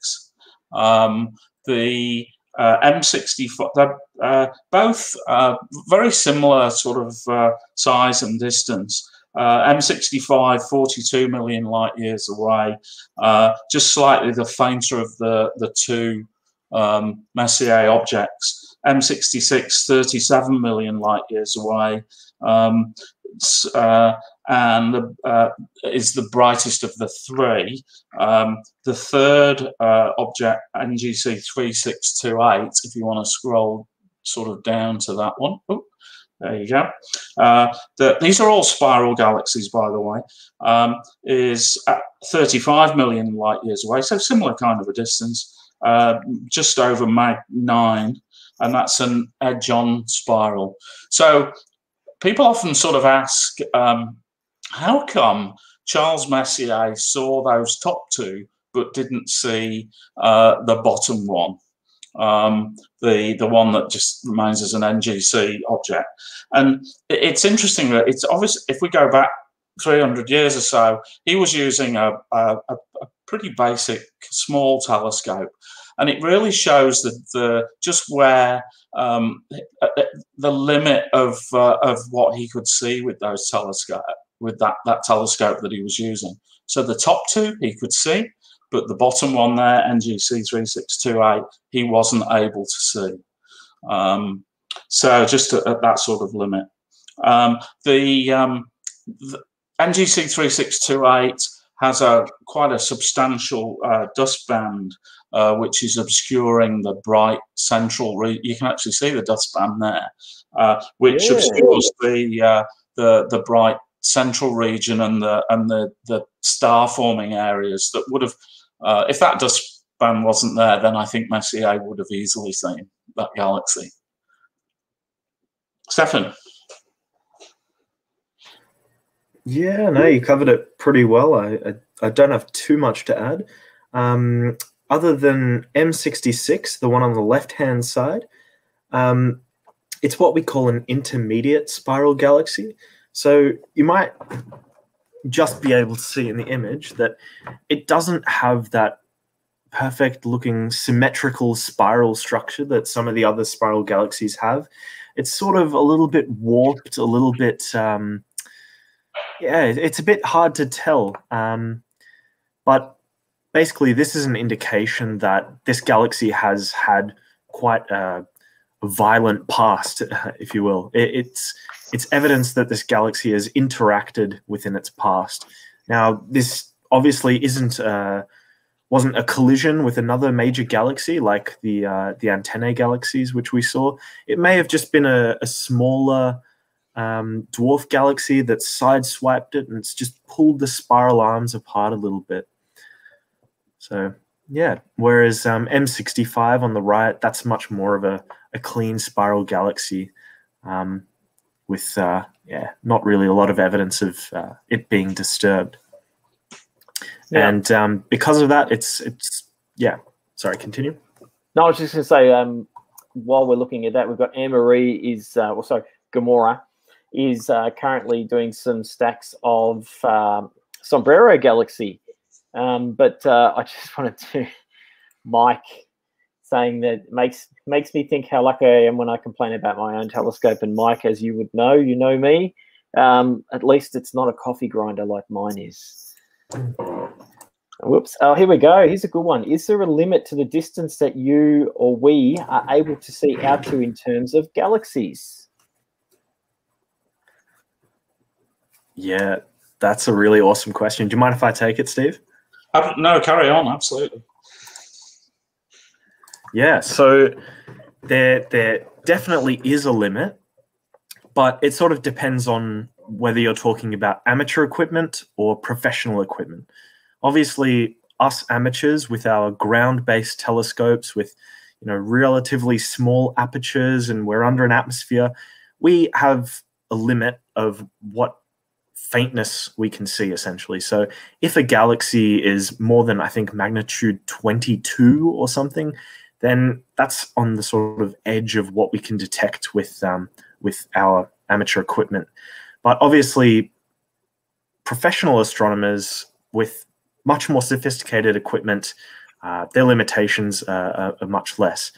Um, the uh, M65, they're uh, both uh, very similar sort of uh, size and distance. Uh, M65, 42 million light years away, uh, just slightly the fainter of the, the two um, Messier objects. M66, 37 million light years away. Um, uh, and the, uh, is the brightest of the three. Um, the third uh, object, NGC 3628, if you want to scroll sort of down to that one. Oh, there you go. Uh, the, these are all spiral galaxies, by the way. Um, is 35 million light years away, so similar kind of a distance, uh, just over Mag 9, and that's an edge-on spiral. So people often sort of ask, um, how come Charles Messier saw those top two but didn't see uh, the bottom one? Um, the the one that just remains as an NGC object, and it's interesting that it's obvious. If we go back 300 years or so, he was using a, a, a pretty basic small telescope, and it really shows that the just where um, the limit of uh, of what he could see with those telescope with that that telescope that he was using. So the top two he could see, but the bottom one there, NGC 3628, he wasn't able to see. Um, so just at, at, that sort of limit. Um, the, um, the, NGC 3628 has a quite a substantial uh, dust band, uh, which is obscuring the bright central. you can actually see the dust band there, uh, which yeah. obscures the uh, the the bright central region and the and the the star forming areas that would have uh, if that dust band wasn't there then i think messier would have easily seen that galaxy. Stefan? Yeah no you covered it pretty well. I i, I don't have too much to add. Um, other than m66 the one on the left hand side um, it's what we call an intermediate spiral galaxy. So you might just be able to see in the image that it doesn't have that perfect looking symmetrical spiral structure that some of the other spiral galaxies have. It's sort of a little bit warped, a little bit, um, yeah, it's a bit hard to tell. Um, but basically, this is an indication that this galaxy has had quite a violent past, (laughs) if you will. It, it's it's evidence that this galaxy has interacted within its past. Now, this obviously isn't uh, wasn't a collision with another major galaxy like the uh, the Antennae galaxies, which we saw. It may have just been a, a smaller um, dwarf galaxy that sideswiped it and it's just pulled the spiral arms apart a little bit. So yeah, whereas um, M65 on the right, that's much more of a, a clean spiral galaxy. Um, with uh, yeah, not really a lot of evidence of uh, it being disturbed. Yeah. And um, because of that, it's it's yeah. Sorry, continue. No, I was just going to say um, while we're looking at that, we've got Anne Maree is uh, also Gamora is uh, currently doing some stacks of um, Sombrero Galaxy. Um, but uh, I just (laughs) wanted to, Mike, saying that makes makes me think how lucky I am when I complain about my own telescope. And Mike, as you would know, you know me. Um, at least it's not a coffee grinder like mine is. Whoops. Oh, here we go. Here's a good one. Is there a limit to the distance that you or we are able to see out to in terms of galaxies? Yeah, that's a really awesome question. Do you mind if I take it, Steve? Uh, no, carry on. Absolutely. Yeah, so there there definitely is a limit, but it sort of depends on whether you're talking about amateur equipment or professional equipment. obviously, us amateurs with our ground-based telescopes with you know relatively small apertures and we're under an atmosphere, we have a limit of what faintness we can see essentially. So if a galaxy is more than I think magnitude 22 or something, then that's on the sort of edge of what we can detect with um, with our amateur equipment. But obviously, professional astronomers with much more sophisticated equipment, uh, their limitations are, are much less.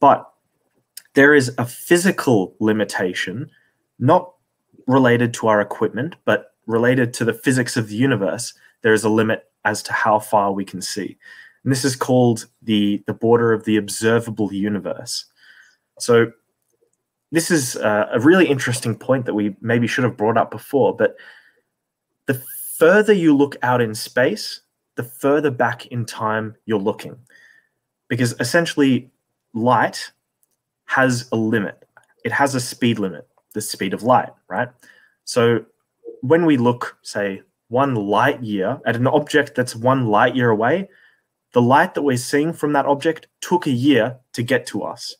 But there is a physical limitation, not related to our equipment, but related to the physics of the universe, there is a limit as to how far we can see. And this is called the, the border of the observable universe. So this is uh, a really interesting point that we maybe should have brought up before, but the further you look out in space, the further back in time you're looking. Because essentially, light has a limit. It has a speed limit, the speed of light, right? So when we look, say, one light year at an object that's one light year away, the light that we're seeing from that object took a year to get to us.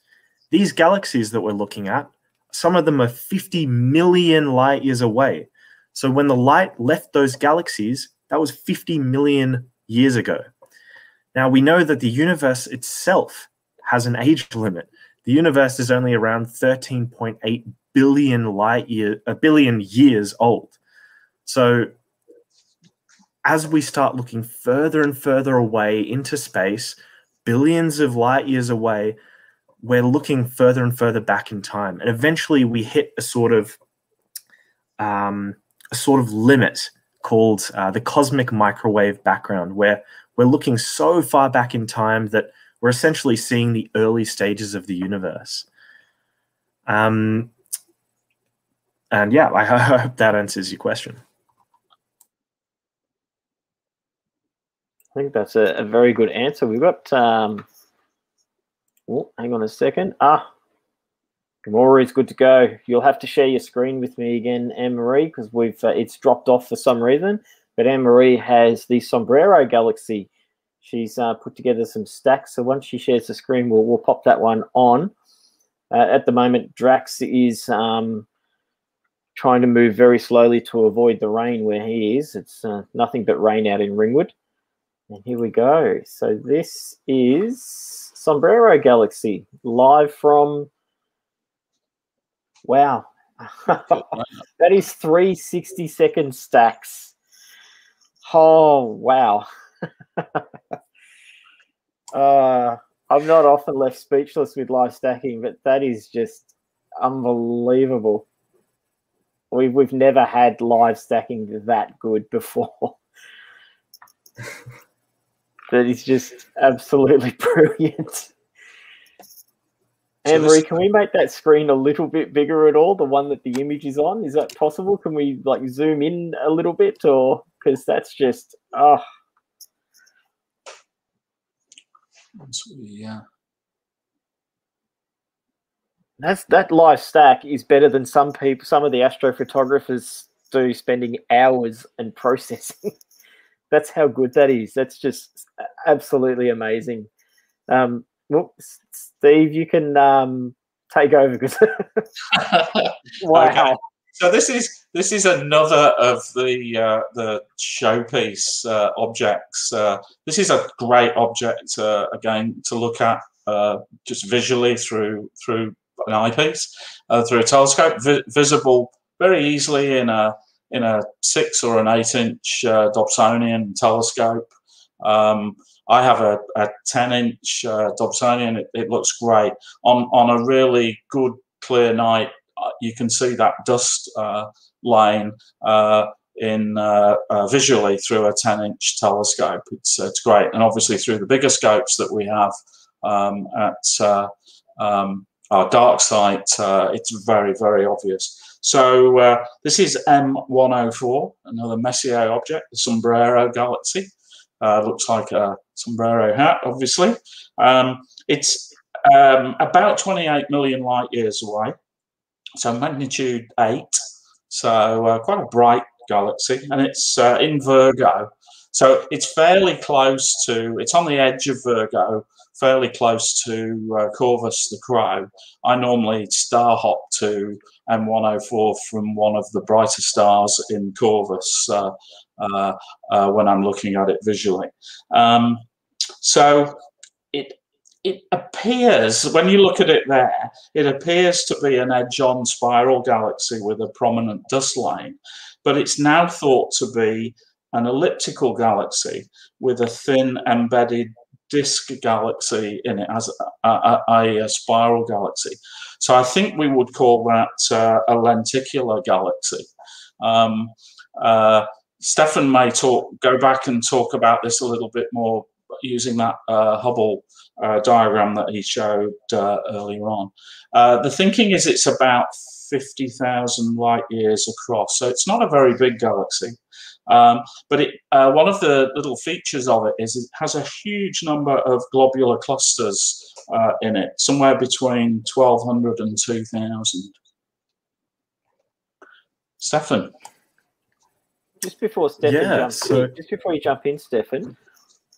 These galaxies that we're looking at, some of them are 50 million light years away. So when the light left those galaxies, that was 50 million years ago. Now we know that the universe itself has an age limit. The universe is only around 13.8 billion light year, a billion years old. So as we start looking further and further away into space, billions of light years away, we're looking further and further back in time, and eventually we hit a sort of um, a sort of limit called uh, the cosmic microwave background, where we're looking so far back in time that we're essentially seeing the early stages of the universe. Um, and yeah, I (laughs) hope that answers your question. I think that's a, a very good answer. We've got, um, oh, hang on a second. Ah, Gamora is good to go. You'll have to share your screen with me again, Anne Maree, because we've uh, it's dropped off for some reason. But Anne Maree has the Sombrero Galaxy. She's uh, put together some stacks. So once she shares the screen, we'll, we'll pop that one on. Uh, at the moment, Drax is um, trying to move very slowly to avoid the rain where he is. It's uh, nothing but rain out in Ringwood. And here we go. So this is Sombrero Galaxy live from. Wow. (laughs) that is three 60 second stacks. Oh, wow. (laughs) uh, I'm not often left speechless with live stacking, but that is just unbelievable. We've, we've never had live stacking that good before. (laughs) that is just absolutely (laughs) brilliant. So can we make that screen a little bit bigger at all? The one that the image is on, is that possible? Can we like zoom in a little bit, or because that's just oh. Yeah. That's that live stack is better than some people, some of the astrophotographers do, spending hours and processing. (laughs) that's how good that is. That's just absolutely amazing. Um, well, Steve, you can um, take over because (laughs) wow. Okay. So this is this is another of the uh, the showpiece uh, objects. Uh, this is a great object uh, again to look at uh, just visually through through an eyepiece, uh, through a telescope, vi visible very easily in a in a six or an eight inch uh, Dobsonian telescope. Um, I have a, a 10 inch uh, Dobsonian. It, it, looks great. On, on a really good, clear night, uh, you can see that dust uh, line uh, in uh, uh, visually through a 10 inch telescope. It's, it's great. And obviously through the bigger scopes that we have um, at um, our dark site, it's very, very obvious. So uh, this is M104, another Messier object, the Sombrero Galaxy. Uh, looks like a sombrero hat, obviously. Um, it's um, about 28 million light years away, so magnitude 8. So uh, quite a bright galaxy, and it's uh, in Virgo. So it's fairly close to, it's on the edge of Virgo, fairly close to uh, Corvus the Crow. I normally star hop to M104 from one of the brighter stars in Corvus uh, uh, uh, when I'm looking at it visually. Um, so it it appears, when you look at it there, it appears to be an edge-on spiral galaxy with a prominent dust line, but it's now thought to be an elliptical galaxy with a thin embedded disk galaxy in it as a, a, a, spiral galaxy. So I think we would call that uh, a lenticular galaxy. Um, uh, Stefan may talk, go back and talk about this a little bit more using that uh, Hubble uh, diagram that he showed uh, earlier on. Uh, the thinking is it's about 50,000 light years across, so it's not a very big galaxy. Um, but it, uh, one of the little features of it is it has a huge number of globular clusters uh, in it, somewhere between 1,200 and 2,000. Stefan. Just before Stefan Yeah, jumps so- in, just before you jump in, Stefan,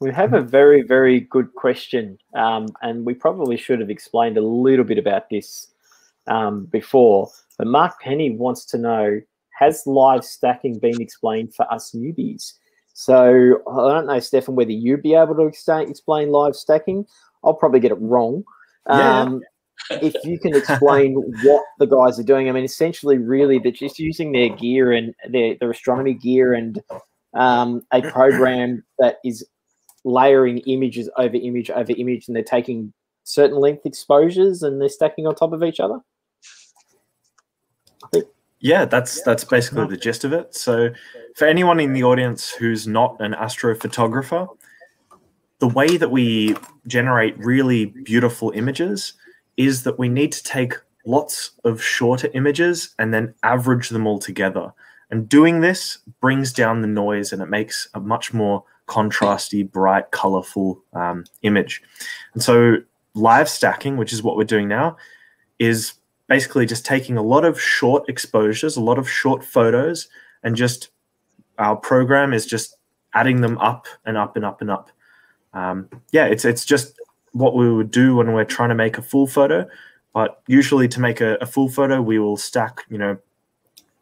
we have a very, very good question, um, and we probably should have explained a little bit about this um, before. But Mark Penny wants to know: Has live stacking been explained for us newbies? So I don't know, Stefan, whether you'd be able to explain, explain live stacking. I'll probably get it wrong. Yeah. Um, if you can explain (laughs) what the guys are doing, I mean, essentially, really, they're just using their gear and their, their astronomy gear and um, a program (clears throat) that is layering images over image over image, and they're taking certain length exposures and they're stacking on top of each other. Yeah, that's that's basically the gist of it. So, for anyone in the audience who's not an astrophotographer, the way that we generate really beautiful images is that we need to take lots of shorter images and then average them all together. And doing this brings down the noise and it makes a much more contrasty, bright, colorful um, image. And so, live stacking, which is what we're doing now, is basically just taking a lot of short exposures, a lot of short photos, and just our program is just adding them up and up and up and up. Um, yeah, it's it's just what we would do when we're trying to make a full photo. But usually, to make a, a full photo, we will stack, you know,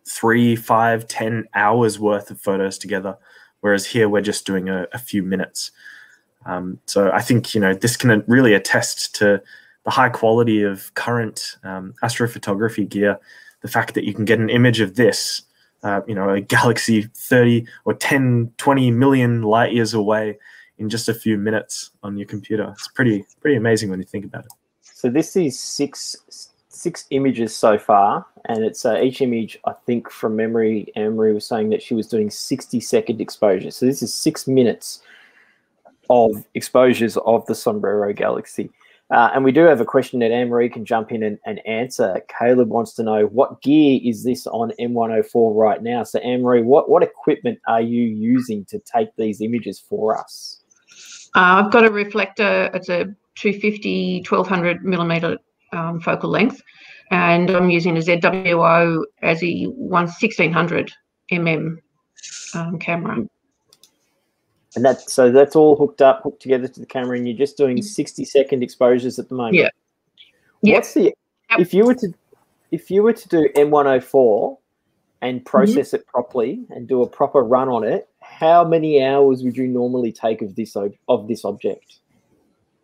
three, five, ten hours worth of photos together. Whereas here, we're just doing a, a few minutes. Um, so I think you know this can really attest to the high quality of current um, astrophotography gear. The fact that you can get an image of this, uh, you know, a galaxy 30 or 10, 20 million light years away in just a few minutes on your computer. It's pretty pretty amazing when you think about it. So this is six six images so far, and it's uh, each image. I think from memory, Emery was saying that she was doing sixty second exposure. So this is six minutes of exposures of the Sombrero Galaxy. Uh, and we do have a question that Anne Maree can jump in and, and answer. Caleb wants to know what gear is this on M104 right now? So, Anne Maree, what, what equipment are you using to take these images for us? Uh, I've got a reflector. It's a 250 1200 millimeter um, focal length, and I'm using a ZWO as a 1600 mm um, camera. And that so that's all hooked up, hooked together to the camera, and you're just doing 60 second exposures at the moment. Yeah. Yeah. What's the if you were to if you were to do M104 and process it properly and do a proper run on it, how many hours would you normally take of this of this object?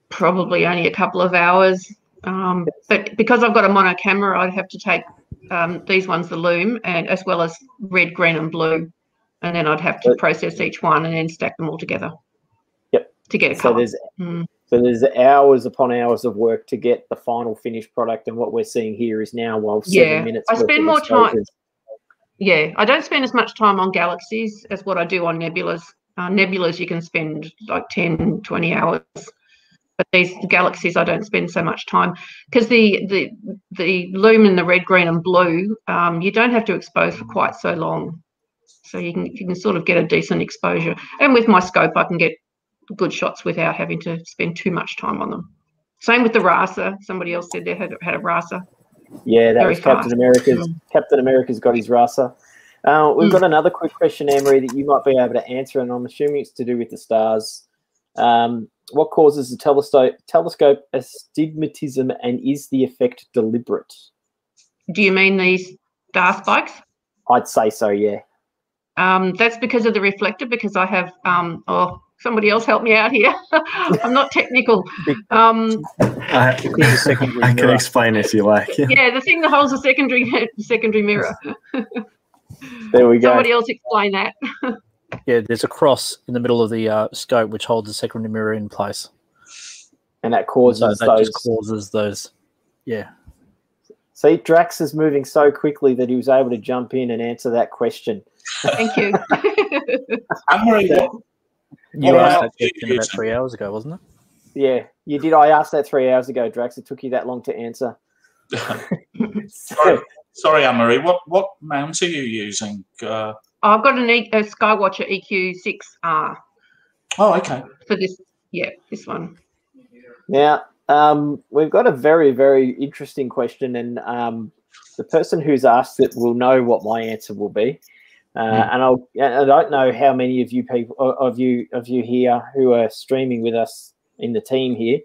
Probably only a couple of hours. Um, but because I've got a mono camera, I'd have to take um, these ones, the Loom, and as well as red, green, and blue, and then I'd have to But- process each one and then stack them all together. Yep. To get a So colour. there's Mm. so there's hours upon hours of work to get the final finished product, and what we're seeing here is now well seven Yeah, minutes. I spend more time- Yeah, I don't spend as much time on galaxies as what I do on nebulas. Uh, nebulas, you can spend like 10, 20 hours. But these galaxies, I don't spend so much time because the, the the lumen, the red, green, and blue, um, you don't have to expose for quite so long. So you can you can sort of get a decent exposure. And with my scope, I can get good shots without having to spend too much time on them. Same with the RASA. Somebody else said they had had a RASA. Yeah, that Very was Captain fast. America's. Mm. Captain America's got his rasa. Uh, we've got another quick question, Emery, that you might be able to answer, and I'm assuming it's to do with the stars. Um, what causes the telescope, telescope astigmatism, and is the effect deliberate? Do you mean these star spikes? I'd say so, yeah. Um, that's because of the reflector. Because I have, um, oh, somebody else help me out here. (laughs) I'm not technical. Um, I, I can explain if you like. Yeah. (laughs) yeah, the thing that holds the secondary (laughs) secondary mirror. There we go. Somebody else explain that. Yeah, there's a cross in the middle of the uh, scope which holds the secondary mirror in place. And that So causes that those. just causes those. Yeah. See, Drax is moving so quickly that he was able to jump in and answer that question. Thank you. (laughs) Anne-Maree, what, You Yeah. asked that question about three hours ago, wasn't it? Yeah, you did. I asked that three hours ago, Drax. It took you that long to answer. sorry, sorry, Anne-Maree, what, what mount are you using? Uh, I've got an e- a Skywatcher EQ6R oh, okay. for this. Yeah, this one. Now, um, we've got a very, very interesting question, and um, the person who's asked it will know what my answer will be. Uh, And I'll, I don't know how many of you people, of you, of you here who are streaming with us in the team here.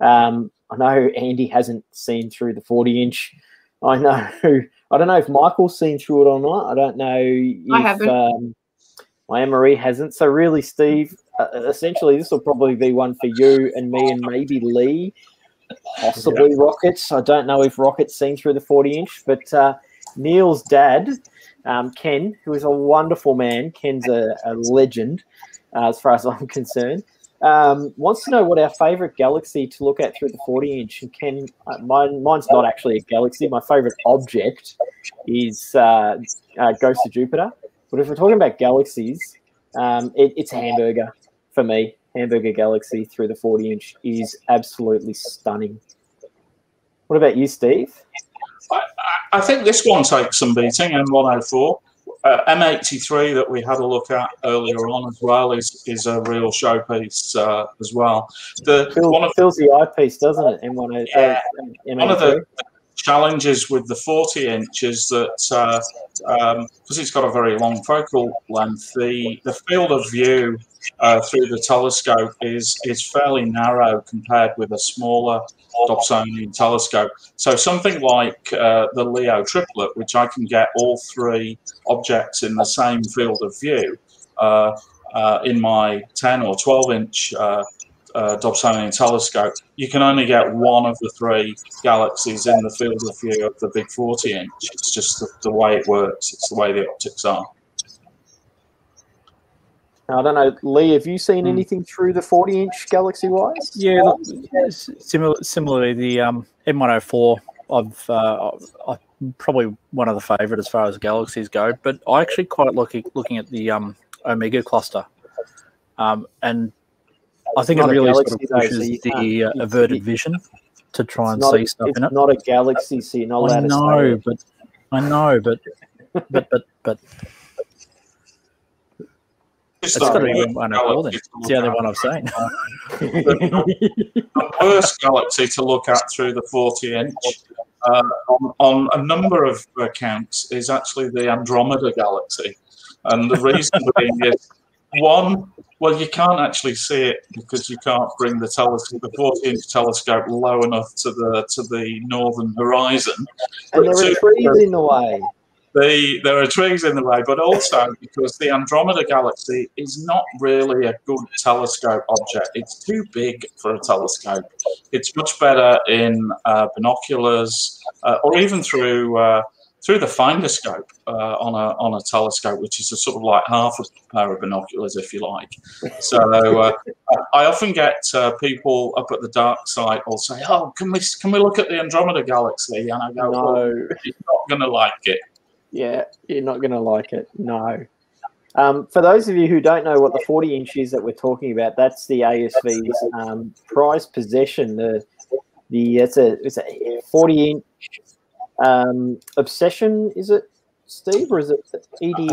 Um, I know Andy hasn't seen through the 40 inch. I know. I don't know if Michael's seen through it or not. I don't know if haven't. Um, my Anne Maree hasn't. So really, Steve, uh, essentially, this will probably be one for you and me and maybe Leigh, possibly Rockets. I don't know if Rockets seen through the 40 inch, but uh, Neil's dad, um, Ken, who is a wonderful man, Ken's a, a legend uh, as far as (laughs) I'm concerned, um, wants to know what our favourite galaxy to look at through the 40 inch. And Ken, uh, mine, mine's not actually a galaxy. My favourite object is uh, uh, Ghost of Jupiter. But if we're talking about galaxies, um, it, it's a hamburger for me. Hamburger Galaxy through the 40 inch is absolutely stunning. What about you, Steve? I, think this one takes some beating, M104. Uh, M83 that we had a look at earlier on as well is is a real showpiece uh, as well. The Fill, one of fills the eyepiece, doesn't it? M1, Yeah. uh, one of the M83. Challenges with the 40 inch is that because um, it's got a very long focal length, the, the field of view uh, through the telescope is is fairly narrow compared with a smaller Dobsonian telescope. So something like uh, the Leo triplet, which I can get all three objects in the same field of view. Uh, uh, in my 10 or 12 inch uh, Dobsonian telescope, you can only get one of the three galaxies in the field of view of the big 40 inch. It's just the, the way it works, it's the way the optics are. I don't know, Leigh. Have you seen Hmm. anything through the 40 inch galaxy wise? Yeah, look, similar, similarly, the um, M104, I've uh, I, probably one of the favourite as far as galaxies go. But I actually quite look looking at the um, Omega cluster, um, and I think it really sort galaxy of though, so pushes the uh, averted it- vision to try and not, see stuff it's in it. not a galaxy, so you're not allowed I to know, say but I know, but but but but it's got to be the M104 then. It's the only one I've seen. the worst galaxy to look at through the 40 inch uh, on, on a number of accounts is actually the Andromeda galaxy. And the reason being is one, well, you can't actually see it because you can't bring the telescope, the 40 inch telescope low enough to the to the northern horizon. and there are trees in the way. the there are trees in the way, but also because the Andromeda galaxy is not really a good telescope object. It's too big for a telescope. It's much better in uh, binoculars uh, or even through uh, through the finder scope uh, on a on a telescope, which is a sort of like half a pair of binoculars, if you like. So uh, I often get uh, people up at the dark side will say, "Oh, can we can we look at the Andromeda galaxy?" And I go, "Well, No, you're not going to like it." yeah, you're not going to like it. No. Um, for those of you who don't know what the 40 inch is that we're talking about, that's the ASV's um, prized possession. The the it's a it's a 40 inch um, obsession. Is it Steve or is it E ED?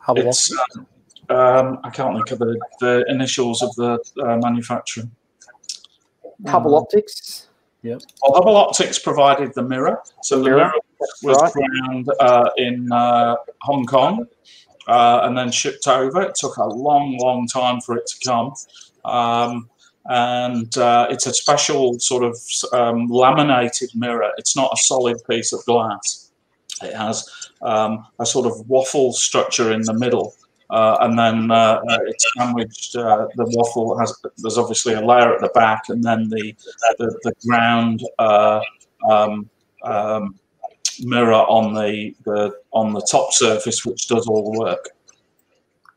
Hubble It's um, um, I can't think of the, the initials of the uh, manufacturer. Hubble Optics. Well, Hubble Optics provided the mirror, so the Mirror. mirror was right. ground uh, in uh, Hong Kong uh, and then shipped over. It took a long, long time for it to come. Um, and uh, it's a special sort of um, laminated mirror. It's not a solid piece of glass. It has um, a sort of waffle structure in the middle. Uh, and then uh, uh, it's sandwiched. Uh, the waffle has there's obviously a layer at the back, and then the the, the ground uh, um, um, mirror on the, the on the top surface, which does all the work.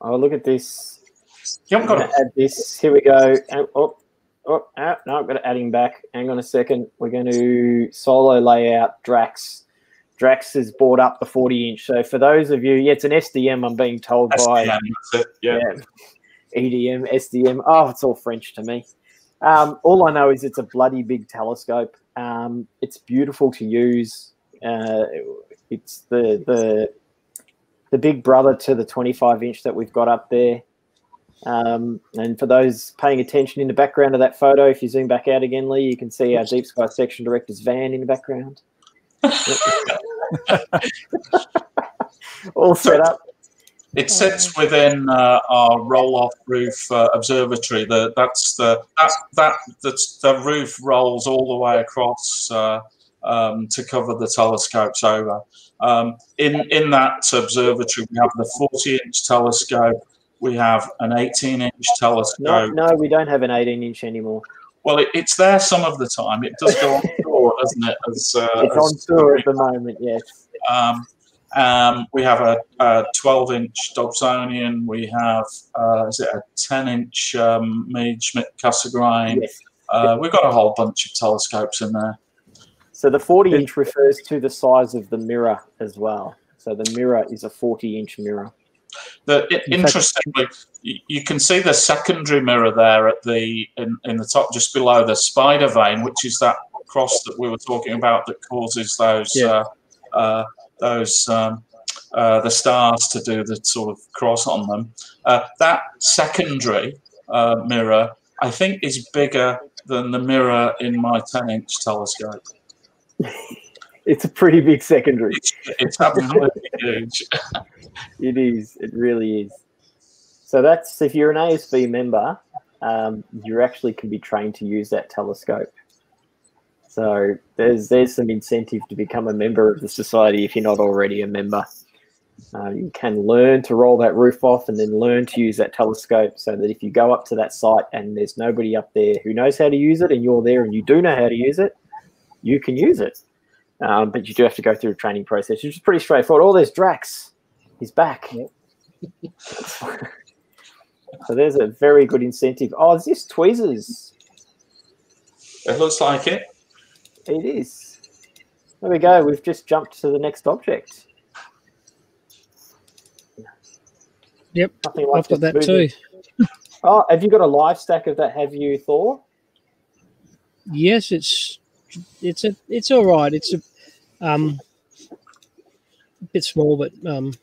Oh, look at this. You I'm haven't got gonna add this. Here we go. And, oh, oh, ah, no, I've got to add him back. Hang on a second. We're going to solo layout Drax. Drax has bought up the 40 inch. So for those of you, yeah, it's an SDM, I'm being told by SDM, it. Yeah. yeah, EDM, SDM. Oh, it's all French to me. Um, all I know is it's a bloody big telescope. Um, it's beautiful to use. Uh, it's the the the big brother to the 25 inch that we've got up there. Um, and for those paying attention in the background of that photo, if you zoom back out again, Lee, you can see our Deep Sky Section Director's van in the background. (laughs) all set up. It sits within uh, our roll-off roof uh, observatory. The, that's the that that that's, the roof rolls all the way across uh, um, to cover the telescopes over. Um, in in that observatory, we have the 40-inch telescope. We have an 18-inch telescope. no, no, we don't have an 18 inch anymore. Well, it, it's there some of the time. It does go on tour, doesn't it? As, uh, It's as- on tour at the moment, yes. Um, um, we have a, a 12 inch Dobsonian. We have, uh, is it a 10 inch um, Schmidt Cassegrain? yes. Uh, we've got a whole bunch of telescopes in there. So the 40 inch refers to the size of the mirror as well. So the mirror is a 40 inch mirror. The, interestingly, you, can see the secondary mirror there at the in, in the top, just below the spider vane, which is that cross that we were talking about that causes those Yeah. uh, uh, those um, uh, the stars to do the sort of cross on them. Uh, that secondary uh, mirror, I think, is bigger than the mirror in my 10-inch telescope. (laughs) It's a pretty big secondary. It's, it's absolutely huge. (laughs) It is. It really is. So that's if you're an ASV member, um, you actually can be trained to use that telescope. So there's there's some incentive to become a member of the society if you're not already a member. Uh, you can learn to roll that roof off and then learn to use that telescope so that if you go up to that site and there's nobody up there who knows how to use it and you're there and you do know how to use it, you can use it. Um, but you do have to go through a training process, which is pretty straightforward. Oh, there's Drax. He's back. (laughs) so there's a very good incentive. Oh, is this tweezers? It looks like it. It is. There we go. We've just jumped to the next object. Yep, Nothing like I've got that just too. (laughs) Oh, have you got a live stack of that? Have you, Thor? Yes, it's it's a it's all right. It's a um a bit small, but um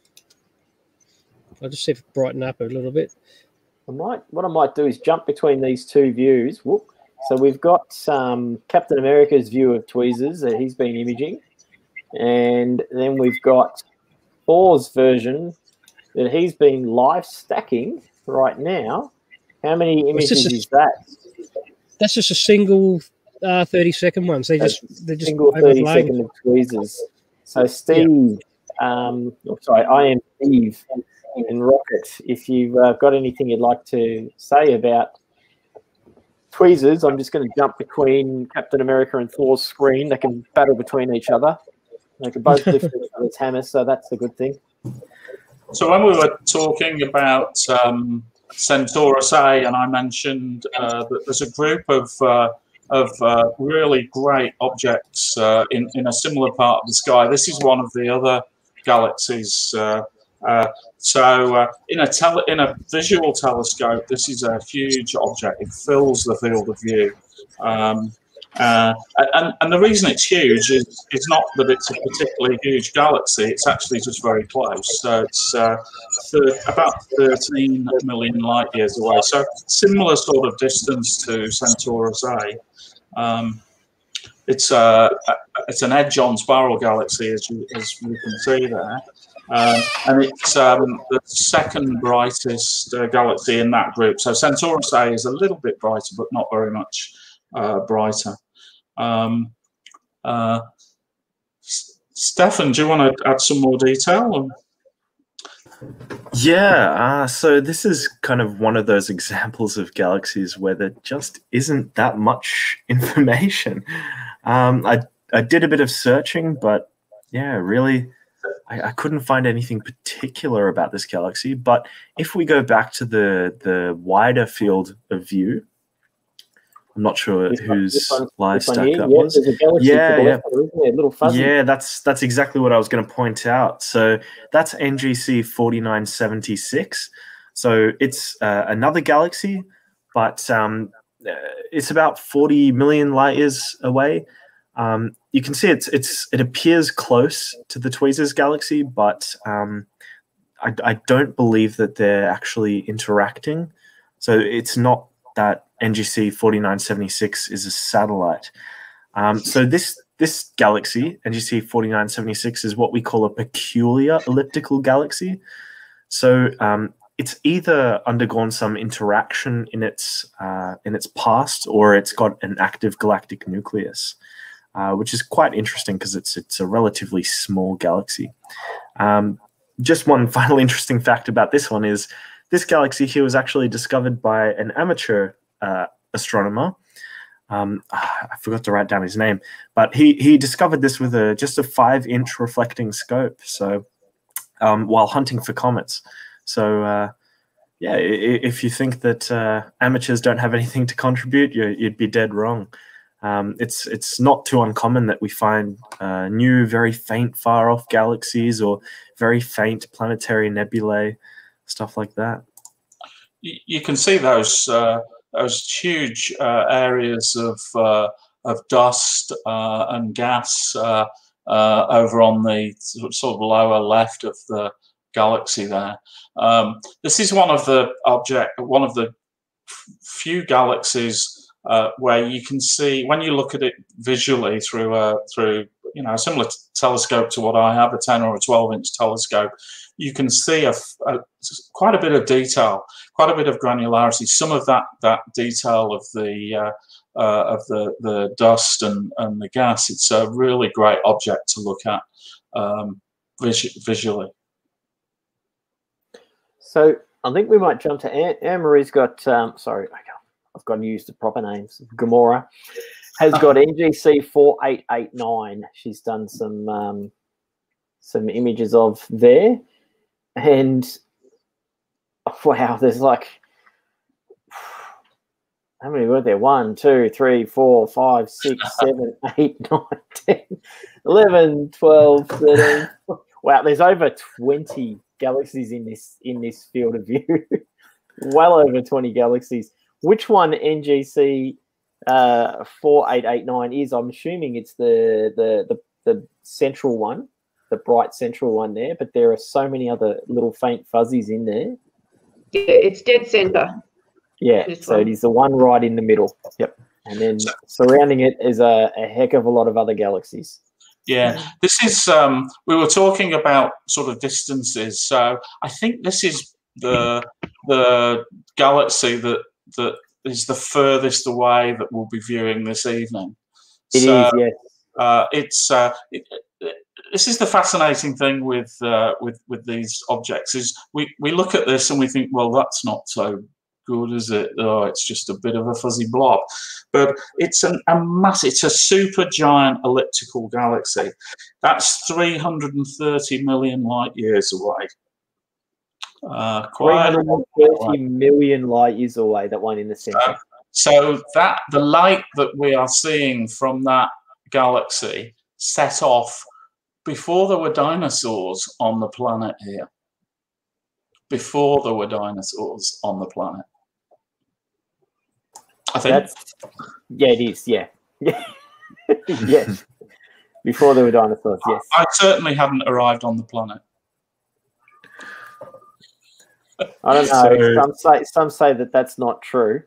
I'll just see if it brighten up a little bit. I might. What I might do is jump between these two views. Whoop. So we've got um, Captain America's view of tweezers that he's been imaging, and then we've got Thor's version that he's been live stacking right now. How many images a- is that? That's just a single uh, thirty second ones. They just they're just Single thirty overlaying. second of tweezers. So Steve, um, oh, sorry, I am Steve and Rocket. If you've uh, got anything you'd like to say about tweezers, I'm just going to jump between Captain America and Thor's screen. They can battle between each other. They can both lift each (laughs) other's hammers, so that's a good thing. So when we were talking about um, Centaurus A, and I mentioned uh, that there's a group of uh, of uh, really great objects uh, in in a similar part of the sky. This is one of the other galaxies. Uh, uh, so uh, in a tele- in a visual telescope, this is a huge object. It fills the field of view. Um, uh, and, and the reason it's huge is, is not that it's a particularly huge galaxy, it's actually just very close. So it's uh, thir- about 13 million light years away. So similar sort of distance to Centaurus A. Um, it's a it's an edge-on spiral galaxy, as you as you can see there, um, and it's um, the second brightest uh, galaxy in that group. So Centaurus A is a little bit brighter, but not very much uh, brighter. Um, uh, Stefan, do you want to add some more detail? Yeah, uh, so this is kind of one of those (laughs) examples of galaxies where there just isn't that much (laughs) information. Um, I I did a bit of searching, but yeah, really, I, I, couldn't find anything particular about this galaxy. But if we go back to the the wider field of view, I'm not sure this whose one, live stack that yeah, was. Yeah, yeah. Left, yeah, that's that's exactly what I was going to point out. So that's NGC 4976. So it's uh, another galaxy, but um, uh, it's about 40 million light years away. Um, you can see it's it's it appears close to the Tweezers galaxy, but um, I, I don't believe that they're actually interacting. So it's not that NGC 4976 is a satellite. Um, so this this galaxy, NGC 4976, is what we call a peculiar elliptical galaxy. So um, it's either undergone some interaction in its uh, in its past, or it's got an active galactic nucleus, uh, which is quite interesting because it's it's a relatively small galaxy. Um, just one (laughs) final interesting fact about this one is this galaxy here was actually discovered by an amateur uh, astronomer. Um, I forgot to write down his name, but he he discovered this with a just a five inch reflecting scope. So um, while hunting for comets, so uh, yeah, if you think that uh, amateurs don't have anything to contribute, you, would be dead wrong. Um, it's it's not too uncommon that we find uh, new, very faint, far off galaxies or very faint planetary nebulae, stuff like that. You can see those uh, those huge uh, areas of uh, of dust uh, and gas over on the sort of lower left of the galaxy there. Um, this is one of the object, one of the few galaxies uh, where you can see when you look at it visually through a through you know a similar telescope to what I have, a 10 or a 12 inch telescope, you can see a, a, quite a bit of detail, quite a bit of granularity. Some of that that detail of the uh, uh, of the the dust and and the gas. It's a really great object to look at um, vis- visually. So I think we might jump to Anne, Anne Maree's got. Um, sorry, I've got to use the proper names. Gamora has (laughs) got NGC four eight eight nine. She's done some um, some images of there and wow, there's like how many were there? One, two, three, four, five, six, (laughs) seven, eight, (laughs) nine, 10, 11, 12, 13. Wow, there's over 20 galaxies in this in this field of view. (laughs) well over 20 galaxies. Which one NGC uh, 4889 is? I'm assuming it's the the the, the central one the bright central one there, but there are so many other little faint fuzzies in there. Yeah, it's dead center. Yeah, so one. it is the one right in the middle. Yep. And then surrounding it is a, a heck of a lot of other galaxies. Yeah, this is, um, we were talking about sort of distances. So I think this is the the galaxy that that is the furthest away that we'll be viewing this evening. It so, is, yes. Uh, it's uh, it, this is the fascinating thing with uh, with with these objects is we we look at this and we think, well, that's not so good, is it? Oh, it's just a bit of a fuzzy blob. But it's an, a mass, it's a super giant elliptical galaxy. That's 330 million light years away. Uh, quite 330 million light years away, that one in the center. So, so that the light that we are seeing from that galaxy set off before there were dinosaurs on the planet here. Before there were dinosaurs on the planet. I think. That's, yeah, it is. Yeah. (laughs) yes. Before there were dinosaurs, yes. I certainly hadn't arrived on the planet. I don't know. So, some say some say that that's not true.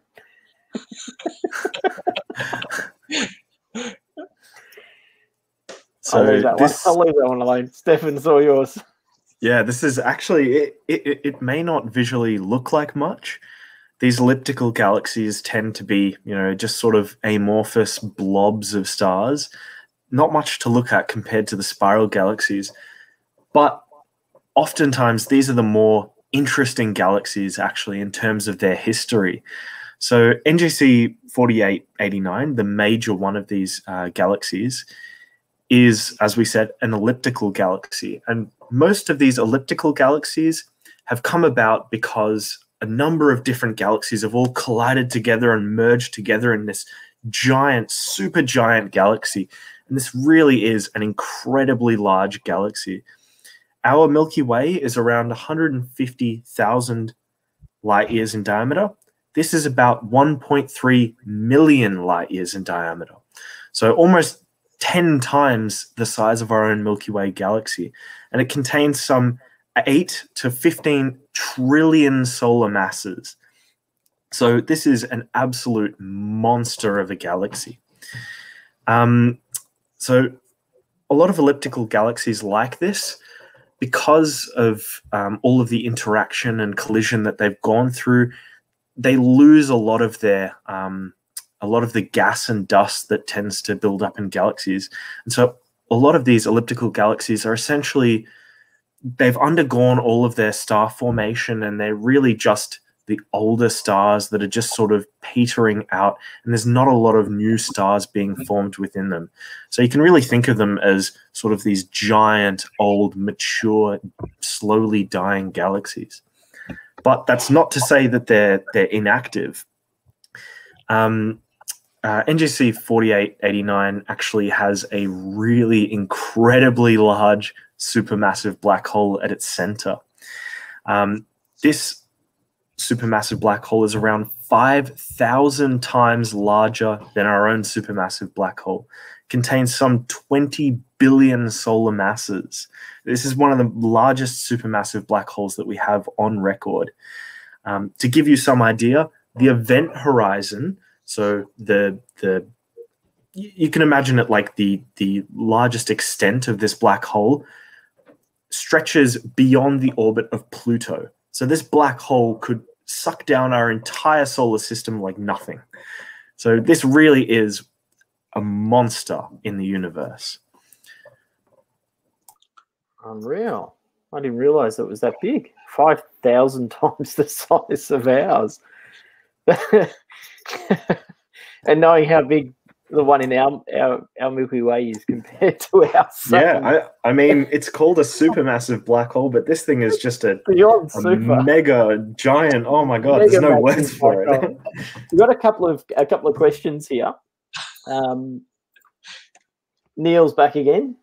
(laughs) So I'll, leave that this, one. I'll leave that one alone. Stefan, it's all yours. yeah, this is actually it, it. It may not visually look like much. These elliptical galaxies tend to be, you know, just sort of amorphous blobs of stars. Not much to look at compared to the spiral galaxies, but oftentimes these are the more interesting galaxies actually in terms of their history. So NGC 4889, the major one of these uh, galaxies, is, as we said, an elliptical galaxy. And most of these elliptical galaxies have come about because a number of different galaxies have all collided together and merged together in this giant, super giant galaxy. And this really is an incredibly large galaxy. Our Milky Way is around 150,000 light years in diameter. This is about 1.3 million light years in diameter. So almost 10 times the size of our own Milky Way galaxy. And it contains some 8 to 15 trillion solar masses. So this is an absolute monster of a galaxy. Um, so a lot of elliptical galaxies like this, because of um, all of the interaction and collision that they've gone through, they lose a lot of their um, a lot of the gas and dust that tends to build up in galaxies. And so a lot of these elliptical galaxies are essentially they've undergone all of their star formation and they're really just the older stars that are just sort of petering out. And there's not a lot of new stars being formed within them. So you can really think of them as sort of these giant old mature slowly dying galaxies. But that's not to say that they're they're inactive. Um, uh, NGC 4889 actually has a really incredibly large supermassive black hole at its center. Um, this supermassive black hole is around 5,000 times larger than our own supermassive black hole. contains some 20 billion solar masses. This is one of the largest supermassive black holes that we have on record. Um, to give you some idea, the event horizon, so the the you can imagine it like the the largest extent of this black hole stretches beyond the orbit of Pluto. So this black hole could suck down our entire solar system like nothing. So this really is a monster in the universe. Unreal. I didn't realize it was that big. 5,000 (laughs) times the size of ours. (laughs) (laughs) and knowing how big the one in our, our, our Milky Way is compared (laughs) to our sun. Yeah, I, I mean, it's called a supermassive black hole, but this thing is just a, (laughs) a super. mega giant. Oh my god, Mega there's no words for it. We've got a couple of a couple of questions here. Um, Neil's back again.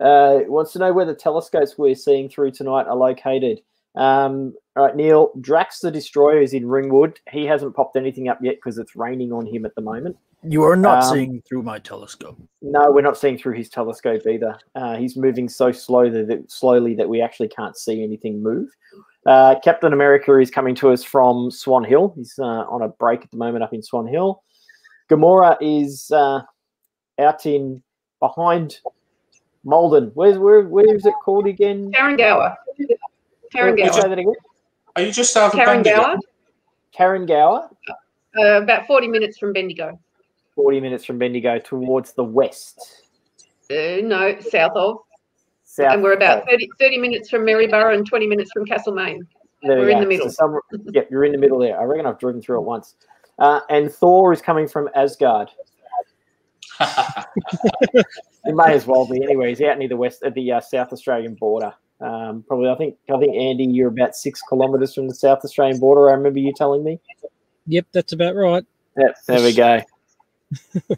Uh, wants to know where the telescopes we're seeing through tonight are located. Um, all right, Neil, Drax the Destroyer is in Ringwood. He hasn't popped anything up yet because it's raining on him at the moment. You are not Um, seeing through my telescope. No, we're not seeing through his telescope either. Uh, he's moving so slow that, that slowly that we actually can't see anything move. Uh, Captain America is coming to us from Swan Hill. He's uh, on a break at the moment up in Swan Hill. Gamora is uh, out in behind Maldon. Where's where? Where is it called again? Tarrangower. Say that again. Are you just out of Bendigo? Tarrangower. Tarrangower, Uh, about 40 minutes from Bendigo. forty minutes from Bendigo, towards the west. Uh, no, south of. South. and we're about 30, 30 minutes from Maryborough and 20 minutes from Castlemaine. There we We're in the middle. So some, yep, you're in the middle there. I reckon I've driven through it once. Uh, and Thor is coming from Asgard. (laughs) It may as well be. Anyway, he's out near the west, at the uh, South Australian border. Um, probably, I think, I think Andy, you're about six kilometres from the South Australian border. I remember you telling me. Yep, that's about right. Yep, there we go. (laughs)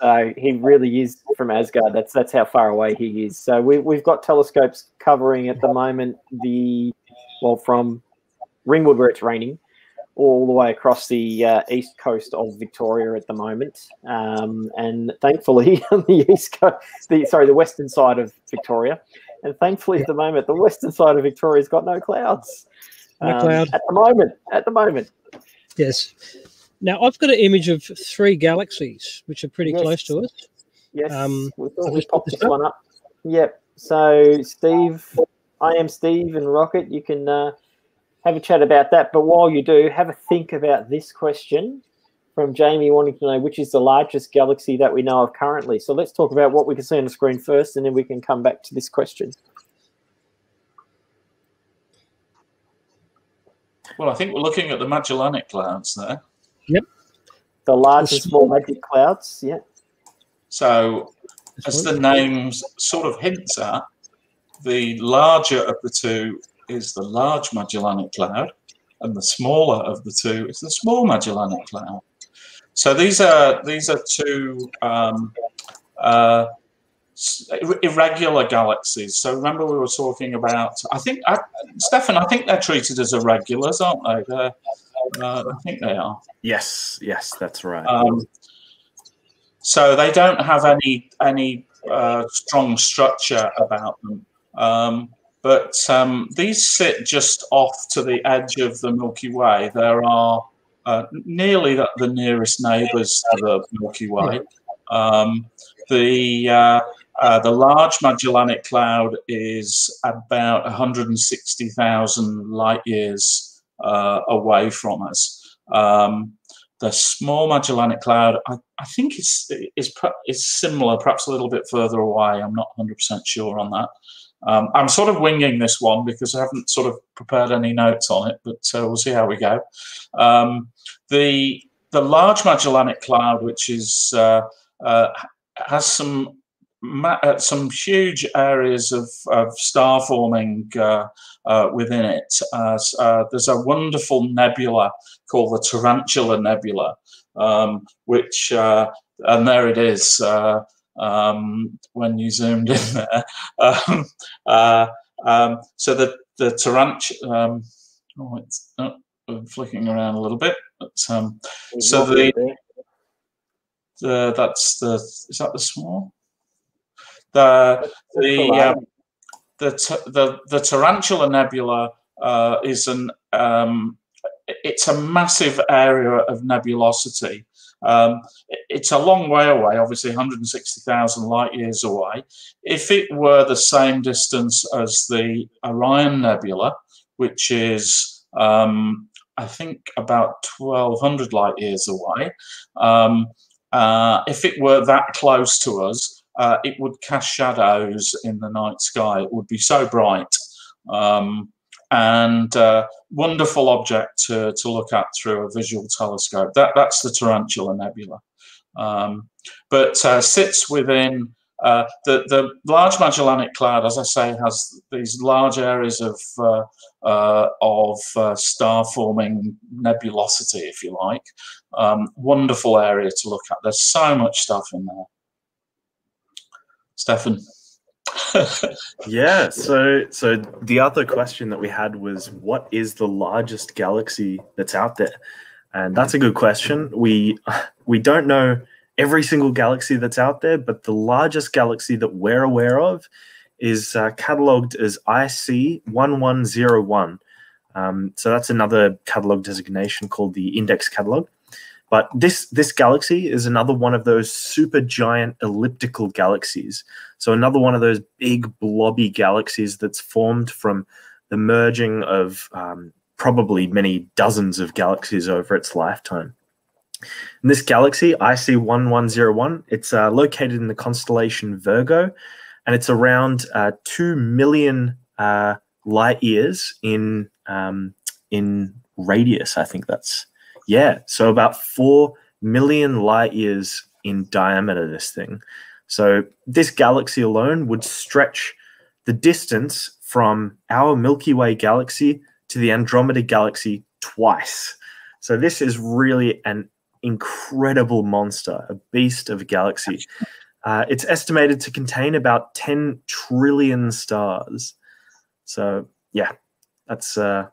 so he really is from Asgard. That's that's how far away he is. So we, we've got telescopes covering at the moment the well from Ringwood where it's raining all the way across the uh, east coast of Victoria at the moment, um, and thankfully (laughs) on the east coast, the sorry, the western side of Victoria, and thankfully at the moment the western side of Victoria's got no clouds. No Um, cloud. at the moment. At the moment, Yes. Now I've got an image of three galaxies which are pretty Yes. close to us. yes. Um, we thought I'll we just put popped this this up. one up. Yep. So, Steve, I am Steve and Rocket. You can uh, have a chat about that. But while you do, have a think about this question from Jamie wanting to know which is the largest galaxy that we know of currently. So let's talk about what we can see on the screen first, and then we can come back to this question. Well, I think we're looking at the Magellanic Clouds there. Yep. The large and small magic clouds. Yeah. So, as the name sort of hints at, the larger of the two is the large Magellanic Cloud, and the smaller of the two is the small Magellanic Cloud. So these are these are two um, uh, irregular galaxies. So remember we were talking about. I think I, Stefan. I think they're treated as irregulars, aren't they? Uh, I think they are. Yes, yes, that's right. Um, so they don't have any any uh, strong structure about them. Um, but um, these sit just off to the edge of the Milky Way. There are uh, nearly the, the, nearest neighbours to the Milky Way. Um, the uh, uh, the Large Magellanic Cloud is about 160,000 light years uh, away from us. Um, the Small Magellanic Cloud, I, I think, is, is is similar, perhaps a little bit further away. I'm not 100% sure on that. Um, I'm sort of winging this one because I haven't sort of prepared any notes on it, but uh, we'll see how we go. Um, the the large Magellanic Cloud, which is uh, uh, has some uh, some huge areas of, of star forming uh, uh, within it. there's a wonderful nebula called the Tarantula Nebula, um, which and there it is um, when you zoomed in there. Um, uh, um, so the the tarantula. Um, oh, it's oh, flicking around a little bit. But, um, so the, the that's the is that the small the the um, the, the the tarantula nebula uh, is an um, it's a massive area of nebulosity um, it's a long way away, obviously 160,000 light years away. If it were the same distance as the Orion Nebula, which is, um, I think, about 1,200 light years away, um, uh, if it were that close to us, uh, it would cast shadows in the night sky. It would be so bright. Um, and uh, wonderful object to, to look at through a visual telescope. That, that's the Tarantula Nebula. Um, but uh, sits within uh, the, the large Magellanic Cloud, as I say, has these large areas of, uh, uh, of star forming nebulosity, if you like. Um, wonderful area to look at. There's so much stuff in there. Stefan (laughs) yeah. So, so the other question that we had was, what is the largest galaxy that's out there? And that's a good question. We we don't know every single galaxy that's out there, but the largest galaxy that we're aware of is uh, cataloged as IC one one zero one. Um, so that's another catalog designation called the Index Catalog. But this this galaxy is another one of those super giant elliptical galaxies. So another one of those big blobby galaxies that's formed from the merging of um, probably many dozens of galaxies over its lifetime. And this galaxy, IC1101, it's uh, located in the constellation Virgo, and it's around uh, two million uh, light years in um, in radius. I think that's yeah, so about 4 million light years in diameter, this thing. So this galaxy alone would stretch the distance from our Milky Way galaxy to the Andromeda galaxy twice. So this is really an incredible monster, a beast of a galaxy. Uh, it's estimated to contain about 10 trillion stars. So yeah, that's uh,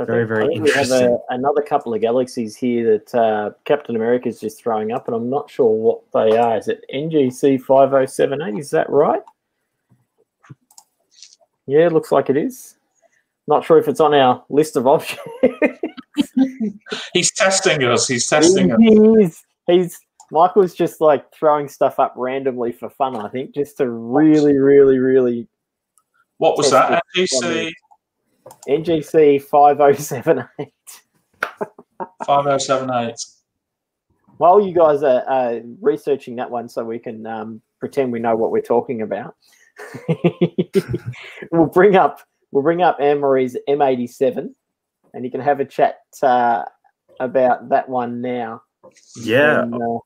so very, very we have a, another couple of galaxies here that uh, Captain America is just throwing up, and I'm not sure what they are. Is it NGC 5078? Is that right? Yeah, looks like it is. Not sure if it's on our list of options. (laughs) he's testing us. He's testing he, us. He's Michael's just like throwing stuff up randomly for fun. I think just to really, really, really. What was that? NGC NGC five oh seven eight. 5078. While you guys are uh, researching that one, so we can um, pretend we know what we're talking about, (laughs) we'll bring up we'll bring up Anne Maree's M eighty seven, and you can have a chat uh, about that one now. Yeah. And, uh,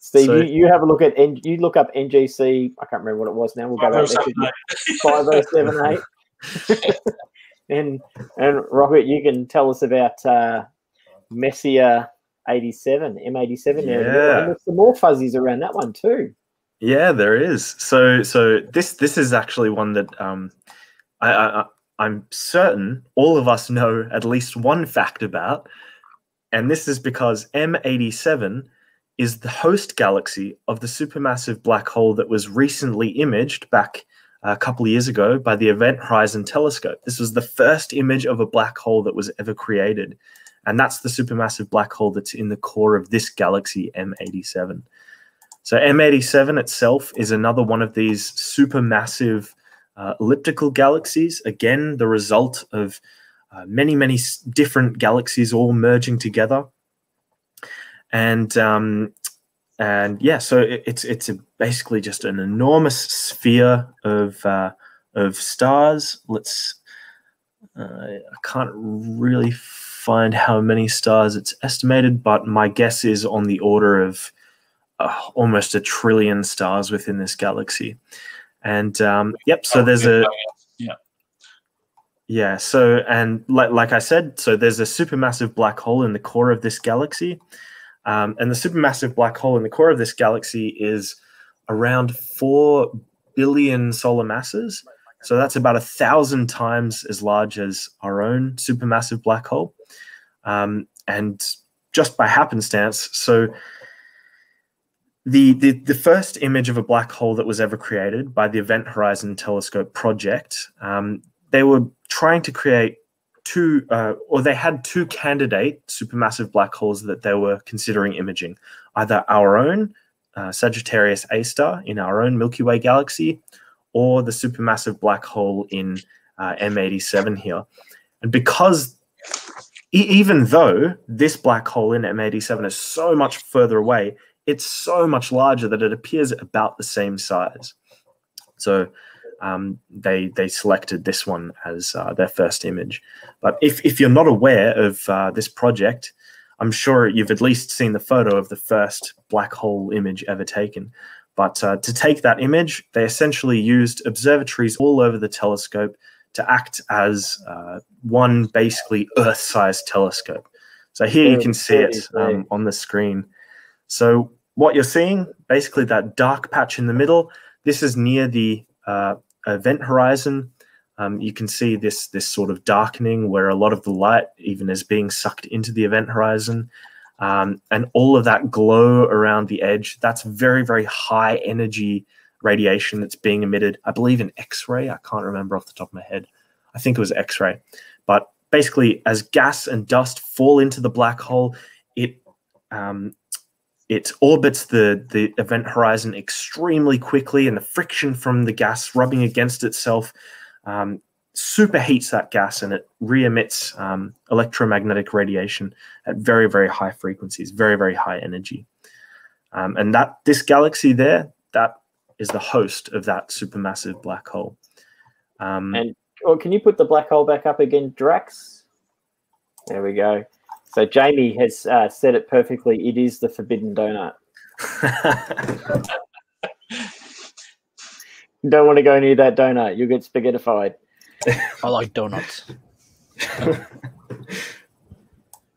Steve, So- you, you have a look at N- you look up NGC. I can't remember what it was now. We'll go back there. 5078. 5078. (laughs) and and Robert, you can tell us about uh, Messier 87, M87. Yeah. And there's some more fuzzies around that one too. Yeah, there is. So so this this is actually one that um I, I I- I'm certain all of us know at least one fact about, and this is because M87 is the host galaxy of the supermassive black hole that was recently imaged back a couple years ago by the Event Horizon Telescope. This was the first image of a black hole that was ever created, and that's the supermassive black hole that's in the core of this galaxy M87. So M87 itself is another one of these supermassive uh, elliptical galaxies. Again, the result of uh, many, many different galaxies all merging together. And um, and yeah, so it, it's it's a, basically just an enormous sphere of uh, of stars. Let's uh, I can't really find how many stars it's estimated, but my guess is on the order of uh, almost a trillion stars within this galaxy. And um, yep, so there's a Yeah. yeah, so and like like I said, so there's a supermassive black hole in the core of this galaxy, um, and the supermassive black hole in the core of this galaxy is around four billion solar masses. So that's about a thousand times as large as our own supermassive black hole, um, and just by happenstance, so the, the the first image of a black hole that was ever created by the Event Horizon Telescope project, um, they were trying to create two, uh, or they had two candidate supermassive black holes that they were considering imaging, either our own uh, Sagittarius A star in our own Milky Way galaxy, or the supermassive black hole in uh, M87 here. And because e- even though this black hole in M87 is so much further away, it's so much larger that it appears about the same size. So um, they they selected this one as uh, their first image. But if if you're not aware of uh, this project, I'm sure you've at least seen the photo of the first black hole image ever taken. But uh, to take that image, they essentially used observatories all over the telescope to act as uh, one basically Earth-sized telescope. So here you can see it um, on the screen. So what you're seeing, basically that dark patch in the middle, this is near the uh, event horizon. Um, you can see this this sort of darkening where a lot of the light even is being sucked into the event horizon, um, and all of that glow around the edge. That's very very high energy radiation that's being emitted. I believe in X-ray. I can't remember off the top of my head. I think it was X-ray, but basically, as gas and dust fall into the black hole, it um, it orbits the the event horizon extremely quickly, and the friction from the gas rubbing against itself um, superheats that gas, and it re-emits um, electromagnetic radiation at very very high frequencies, very very high energy. Um, and that this galaxy there, that is the host of that supermassive black hole. Um, And oh, can you put the black hole back up again, Drax? There we go. So Jamie has uh, said it perfectly. It is the forbidden donut. (laughs) Don't want to go near that donut. You'll get spaghettified. I like donuts. (laughs)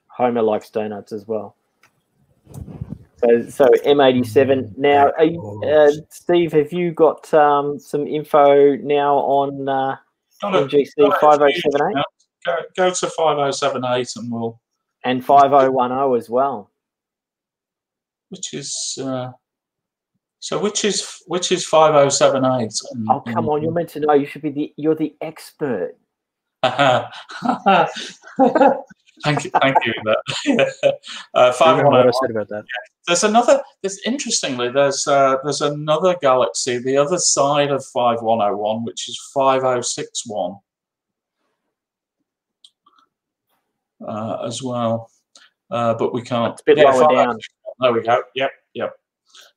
Homer likes donuts as well. So, so M87. Now, are you, uh, Steve, have you got um, some info now on uh, NGC Got it. 5078 Go, go to 5078 and we'll, and 5010 as well? which is, uh, so which is, which is 5078? And- Oh, come on! You're meant to know. You should be the. You're the expert. (laughs) thank you, thank you. (laughs) uh, five what I said about that. There's another. There's interestingly, there's uh, there's another galaxy, the other side of five one zero one, which is five zero six one, uh, as well. Uh, but we can't. A bit yeah, lower 5061. down. There we go. Yep, yep.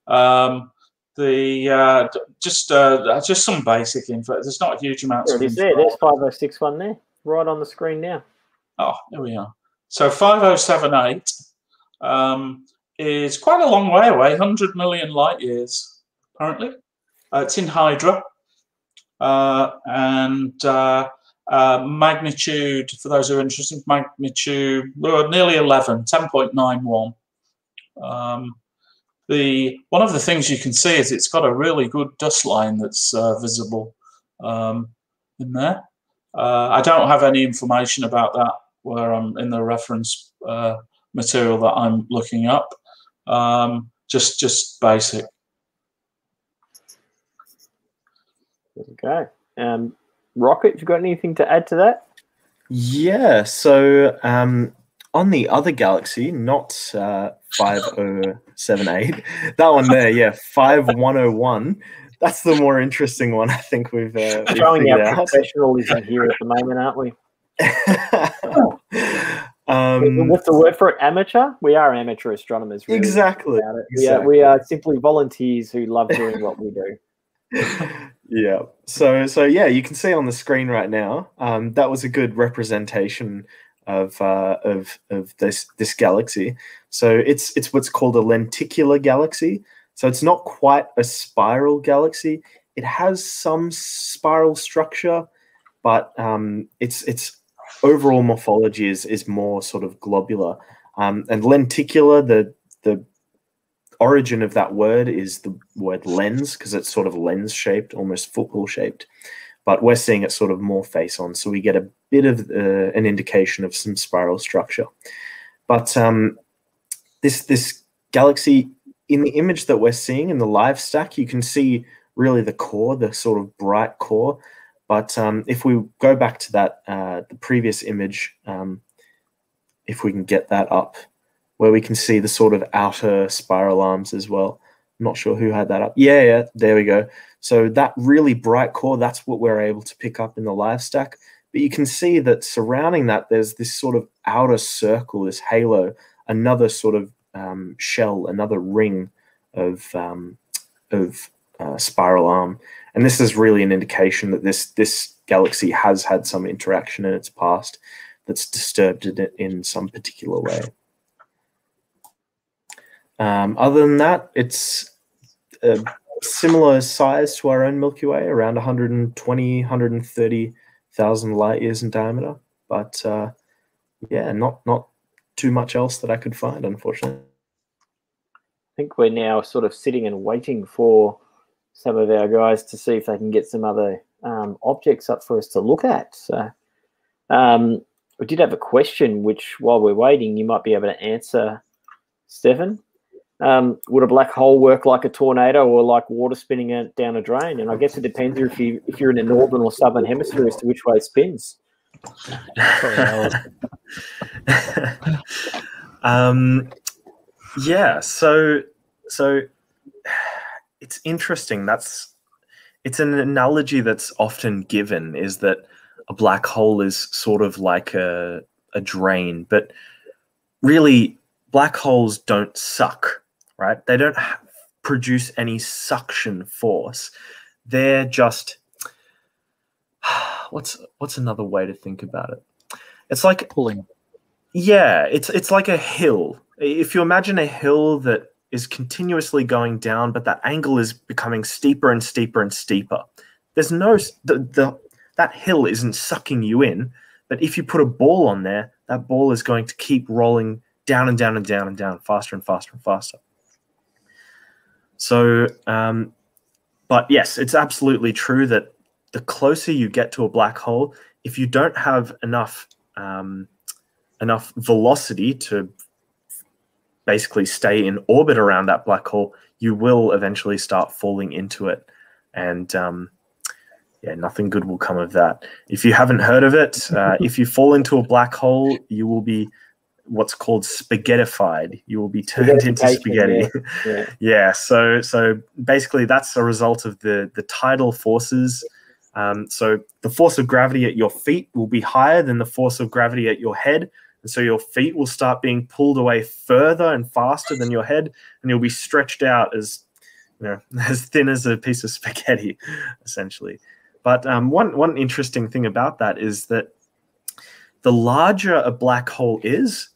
Um, the uh, just uh, just some basic info. There's not a huge amounts There of it is there. There's 5061 there, right on the screen now. Oh, there we are. So 5078 um, is quite a long way away, 100 million light years, apparently. Uh, it's in Hydra. Uh, and uh, magnitude, for those who are interested, magnitude nearly 11, 10.91. Um, the one of the things you can see is it's got a really good dust line that's uh, visible um, in there. Uh, I don't have any information about that where I'm in the reference uh, material that I'm looking up. Um, just just basic. Go. Um, Rocket, you got anything to add to that? Yeah, so um, on the other galaxy, not uh, 5078, that one there, yeah, 5101. That's the more interesting one, I think we've, uh, we've Showing our out. professionalism here at the moment, aren't we? (laughs) um, What's the word for it? Amateur? We are amateur astronomers. Really exactly. We, are, we are simply volunteers who love doing what we do. (laughs) yeah. So so yeah, you can see on the screen right now. Um, that was a good representation of uh, of of this this galaxy. So it's it's what's called a lenticular galaxy. So it's not quite a spiral galaxy. It has some spiral structure, but um, its its overall morphology is is more sort of globular. Um, and lenticular, the the origin of that word is the word lens because it's sort of lens shaped, almost football shaped. But we're seeing it sort of more face on, so we get a bit of uh, an indication of some spiral structure. But um, this this galaxy in the image that we're seeing in the live stack, you can see really the core, the sort of bright core. But um, if we go back to that uh, the previous image, um, if we can get that up, where we can see the sort of outer spiral arms as well. Not sure who had that up. Yeah, yeah, there we go. So that really bright core, that's what we're able to pick up in the live stack. But you can see that surrounding that, there's this sort of outer circle, this halo, another sort of um, shell, another ring of um, of uh, spiral arm, and this is really an indication that this this galaxy has had some interaction in its past that's disturbed it in some particular way. Um, other than that, it's a similar size to our own Milky Way, around 120, 130,000 light years in diameter. But uh, yeah, not not too much else that I could find, unfortunately. I think we're now sort of sitting and waiting for some of our guys to see if they can get some other um, objects up for us to look at. So um, we did have a question, which while we're waiting, you might be able to answer, Stefan. Um, would a black hole work like a tornado or like water spinning it down a drain? And I guess it depends if you if you're in the northern or southern hemisphere as to which way it spins. (laughs) um, yeah. So so it's interesting. That's it's an analogy that's often given is that a black hole is sort of like a a drain, but really black holes don't suck, right? They don't produce any suction force. They're just (sighs) what's what's another way to think about it? It's like Pulling. yeah, it's it's like a hill. If you imagine a hill that is continuously going down, but that angle is becoming steeper and steeper and steeper. There's no the, the that hill isn't sucking you in, but if you put a ball on there, that ball is going to keep rolling down and down and down and down, faster and faster and faster. So, um, but yes, it's absolutely true that the closer you get to a black hole, if you don't have enough um, enough velocity to basically stay in orbit around that black hole, you will eventually start falling into it. And um, yeah, nothing good will come of that. If you haven't heard of it, uh, (laughs) if you fall into a black hole, you will be what's called spaghettified. You will be turned into spaghetti. Yeah. yeah. (laughs) yeah. So so basically, that's a result of the the tidal forces. Um, so the force of gravity at your feet will be higher than the force of gravity at your head, and so your feet will start being pulled away further and faster than your head, and you'll be stretched out as you know (laughs) as thin as a piece of spaghetti, (laughs) essentially. But um, one one interesting thing about that is that the larger a black hole is,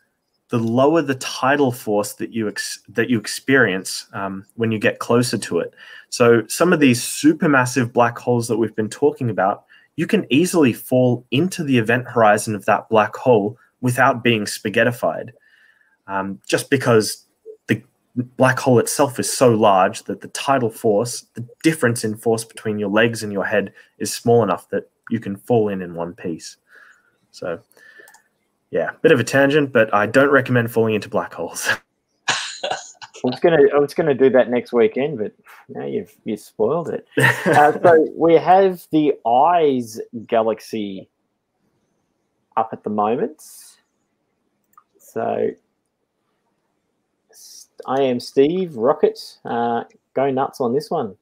the lower the tidal force that you that you experience um, when you get closer to it. So some of these supermassive black holes that we've been talking about, you can easily fall into the event horizon of that black hole without being spaghettified, um, just because the black hole itself is so large that the tidal force, the difference in force between your legs and your head, is small enough that you can fall in in one piece. So yeah, bit of a tangent, but I don't recommend falling into black holes. (laughs) I was gonna, I was gonna do that next weekend, but now you've you spoiled it. (laughs) Uh, so we have the Eyes Galaxy up at the moment. So I am Steve Rocket. Uh, go nuts on this one.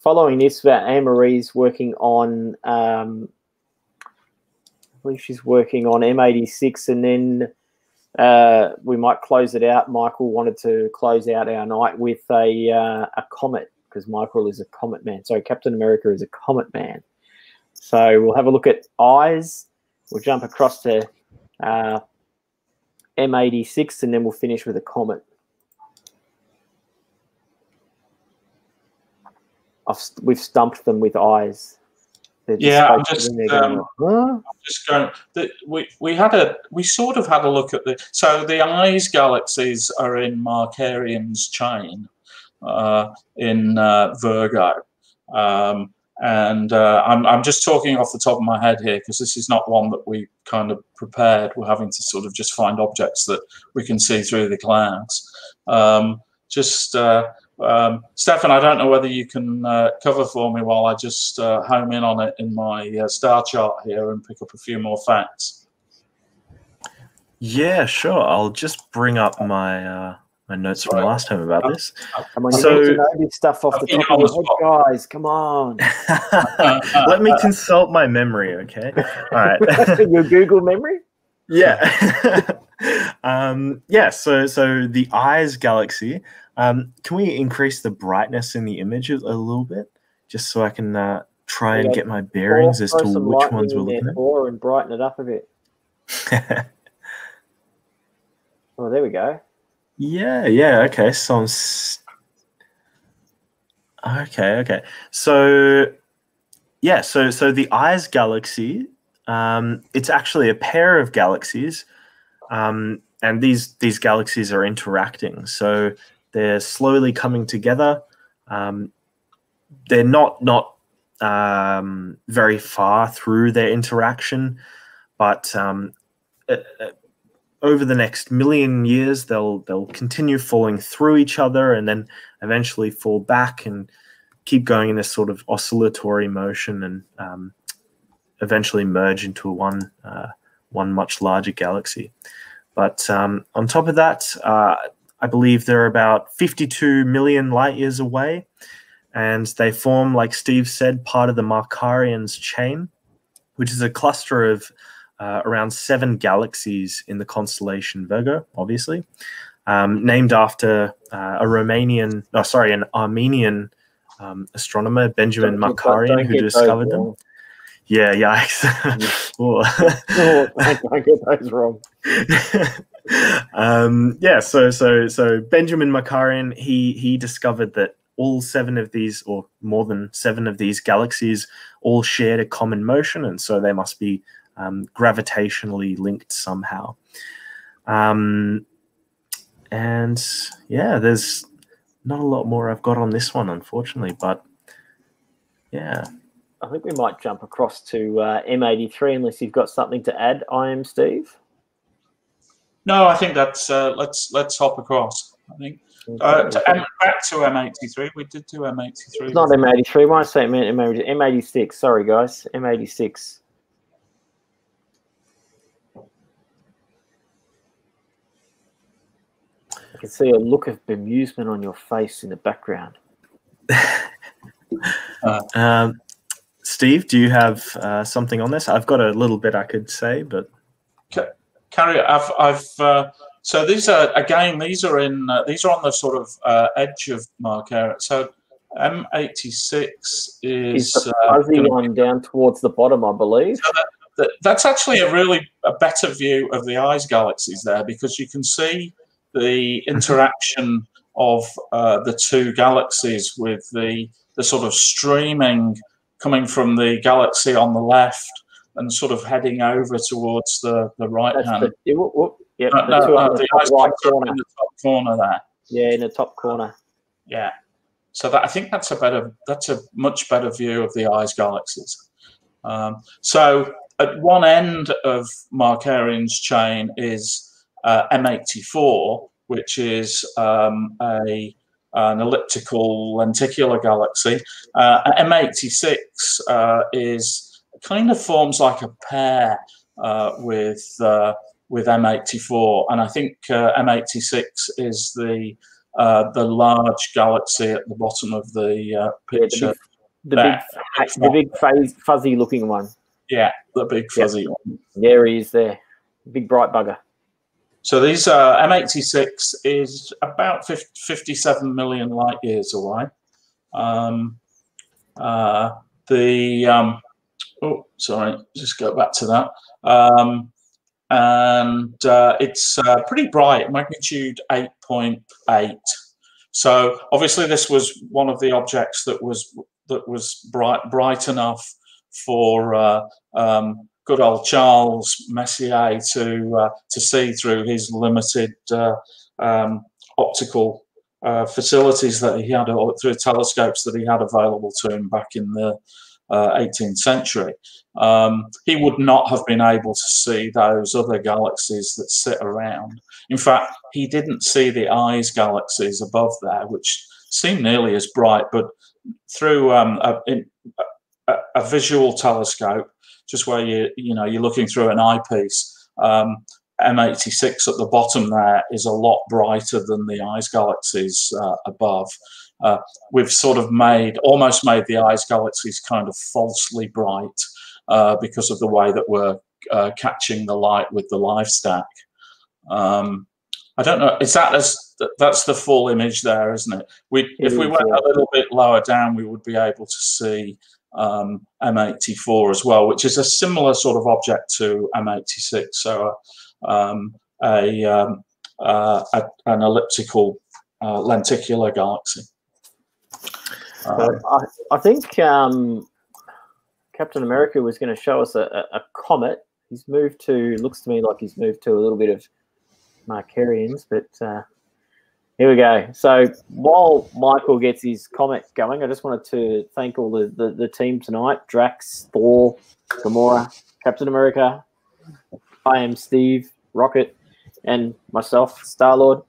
Following this, uh, Anne Maree's working on um, believe she's working on M86, and then uh, we might close it out. Michael wanted to close out our night with a uh, a comet because Michael is a comet man. So Captain America is a comet man. So we'll have a look at eyes. We'll jump across to uh, M86, and then we'll finish with a comet. I've, we've stumped them with eyes. Yeah, I'm just, um, huh? I'm just going. The, we we had a we sort of had a look at the so the eyes galaxies are in Markarian's chain uh, in uh, Virgo, um, and uh, I'm I'm just talking off the top of my head here because this is not one that we kind of prepared. We're having to sort of just find objects that we can see through the clouds. Um, just uh, um, Stefan, I don't know whether you can uh, cover for me while I just uh, home in on it in my uh, star chart here and pick up a few more facts. Yeah, sure. I'll just bring up my uh, my notes from right. last time about this. Come on, you so, need to know this stuff off the top of your head, guys. Come on. (laughs) Let me consult my memory, okay? All right. (laughs) your Google memory? Yeah. (laughs) um, yeah. So, so the Eyes Galaxy um, can we increase the brightness in the image a little bit, just so I can uh, try and get my bearings as to which ones we're looking at? And brighten it up a bit. (laughs) oh, there we go. Yeah, yeah. Okay, so I'm. Okay, okay. So, yeah. So, so the Eyes Galaxy. Um, it's actually a pair of galaxies, um, and these these galaxies are interacting. So they're slowly coming together. Um, they're not not um, very far through their interaction, but um, uh, uh, over the next million years, they'll they'll continue falling through each other and then eventually fall back and keep going in this sort of oscillatory motion and um, eventually merge into one uh, one much larger galaxy. But um, on top of that, uh, I believe they're about 52 million light years away, and they form, like Steve said, part of the Markarian's chain, which is a cluster of uh, around seven galaxies in the constellation Virgo, obviously, um, named after uh, a Romanian, oh, sorry, an Armenian um, astronomer, Benjamin Markarian, who discovered them. Yeah, yikes. (laughs) oh, I get those wrong. (laughs) um, yeah, so so so Benjamin Markarian he he discovered that all seven of these, or more than seven of these galaxies, all shared a common motion, and so they must be um, gravitationally linked somehow. Um, and yeah, there's not a lot more I've got on this one, unfortunately, but yeah. I think we might jump across to uh, M83 unless you've got something to add. I am Steve. No, I think that's uh, let's let's hop across. I think. Uh, to M, back to M83. We did do M83. It's not M83. Why say M83? M86. Sorry, guys. M86. I can see a look of bemusement on your face in the background. uh, (laughs) um, Steve, do you have uh, something on this? I've got a little bit I could say, but carry. I've, I've uh, so these are again these are in uh, these are on the sort of uh, edge of Markarian. So M86 is, is the fuzzy one down towards the bottom, I believe. So that, that, that's actually a really a better view of the eyes galaxies there because you can see the interaction of uh, the two galaxies with the the sort of streaming coming from the galaxy on the left and sort of heading over towards the, the right That's hand. The, whoop, whoop. No, no, no, the, top right corner. in the top corner there. Yeah, in the top corner. Yeah. So that I think that's a better that's a much better view of the eyes galaxies. Um, so at one end of Markarian's chain is uh, M84, which is um, a an elliptical lenticular galaxy. Uh, M86 uh, is kind of forms like a pair uh, with uh, with M84, and I think uh, M86 is the uh, the large galaxy at the bottom of the picture. The big, the big, the big fuzzy looking one. Yeah, the big fuzzy yep. one. There he is there. Big bright bugger. So these uh, M86 is about 50, 57 million light years away. Um, uh, the um, oh, sorry, just go back to that. Um, and uh, it's uh, pretty bright, magnitude 8.8. So obviously, this was one of the objects that was that was bright bright enough for uh, um, good old Charles Messier to uh, to see through his limited uh, um, optical uh, facilities that he had, or through telescopes that he had available to him back in the 18th uh, century. Um, he would not have been able to see those other galaxies that sit around. In fact, he didn't see the eyes galaxies above there, which seem nearly as bright, but through um, a, a, a visual telescope, just where you you know you're looking through an eyepiece. Um, M86 at the bottom there is a lot brighter than the eyes galaxies uh, above. Uh, we've sort of made almost made the eyes galaxies kind of falsely bright uh, because of the way that we're uh, catching the light with the LiveStack. Um, I don't know. Is that as that's the full image there, isn't it? We if we went a little bit lower down, we would be able to see um, M84 as well, which is a similar sort of object to M86. So um, a, um, uh, a, an elliptical uh, lenticular galaxy. Uh, I, I, think um, Captain America was going to show us a, a, comet. He's moved to, looks to me like he's moved to a little bit of Markarians, but uh, here we go. So while Michael gets his comic going, I just wanted to thank all the, the, the team tonight Drax, Thor, Gamora, Captain America. I am Steve, Rocket, and myself, Star Lord,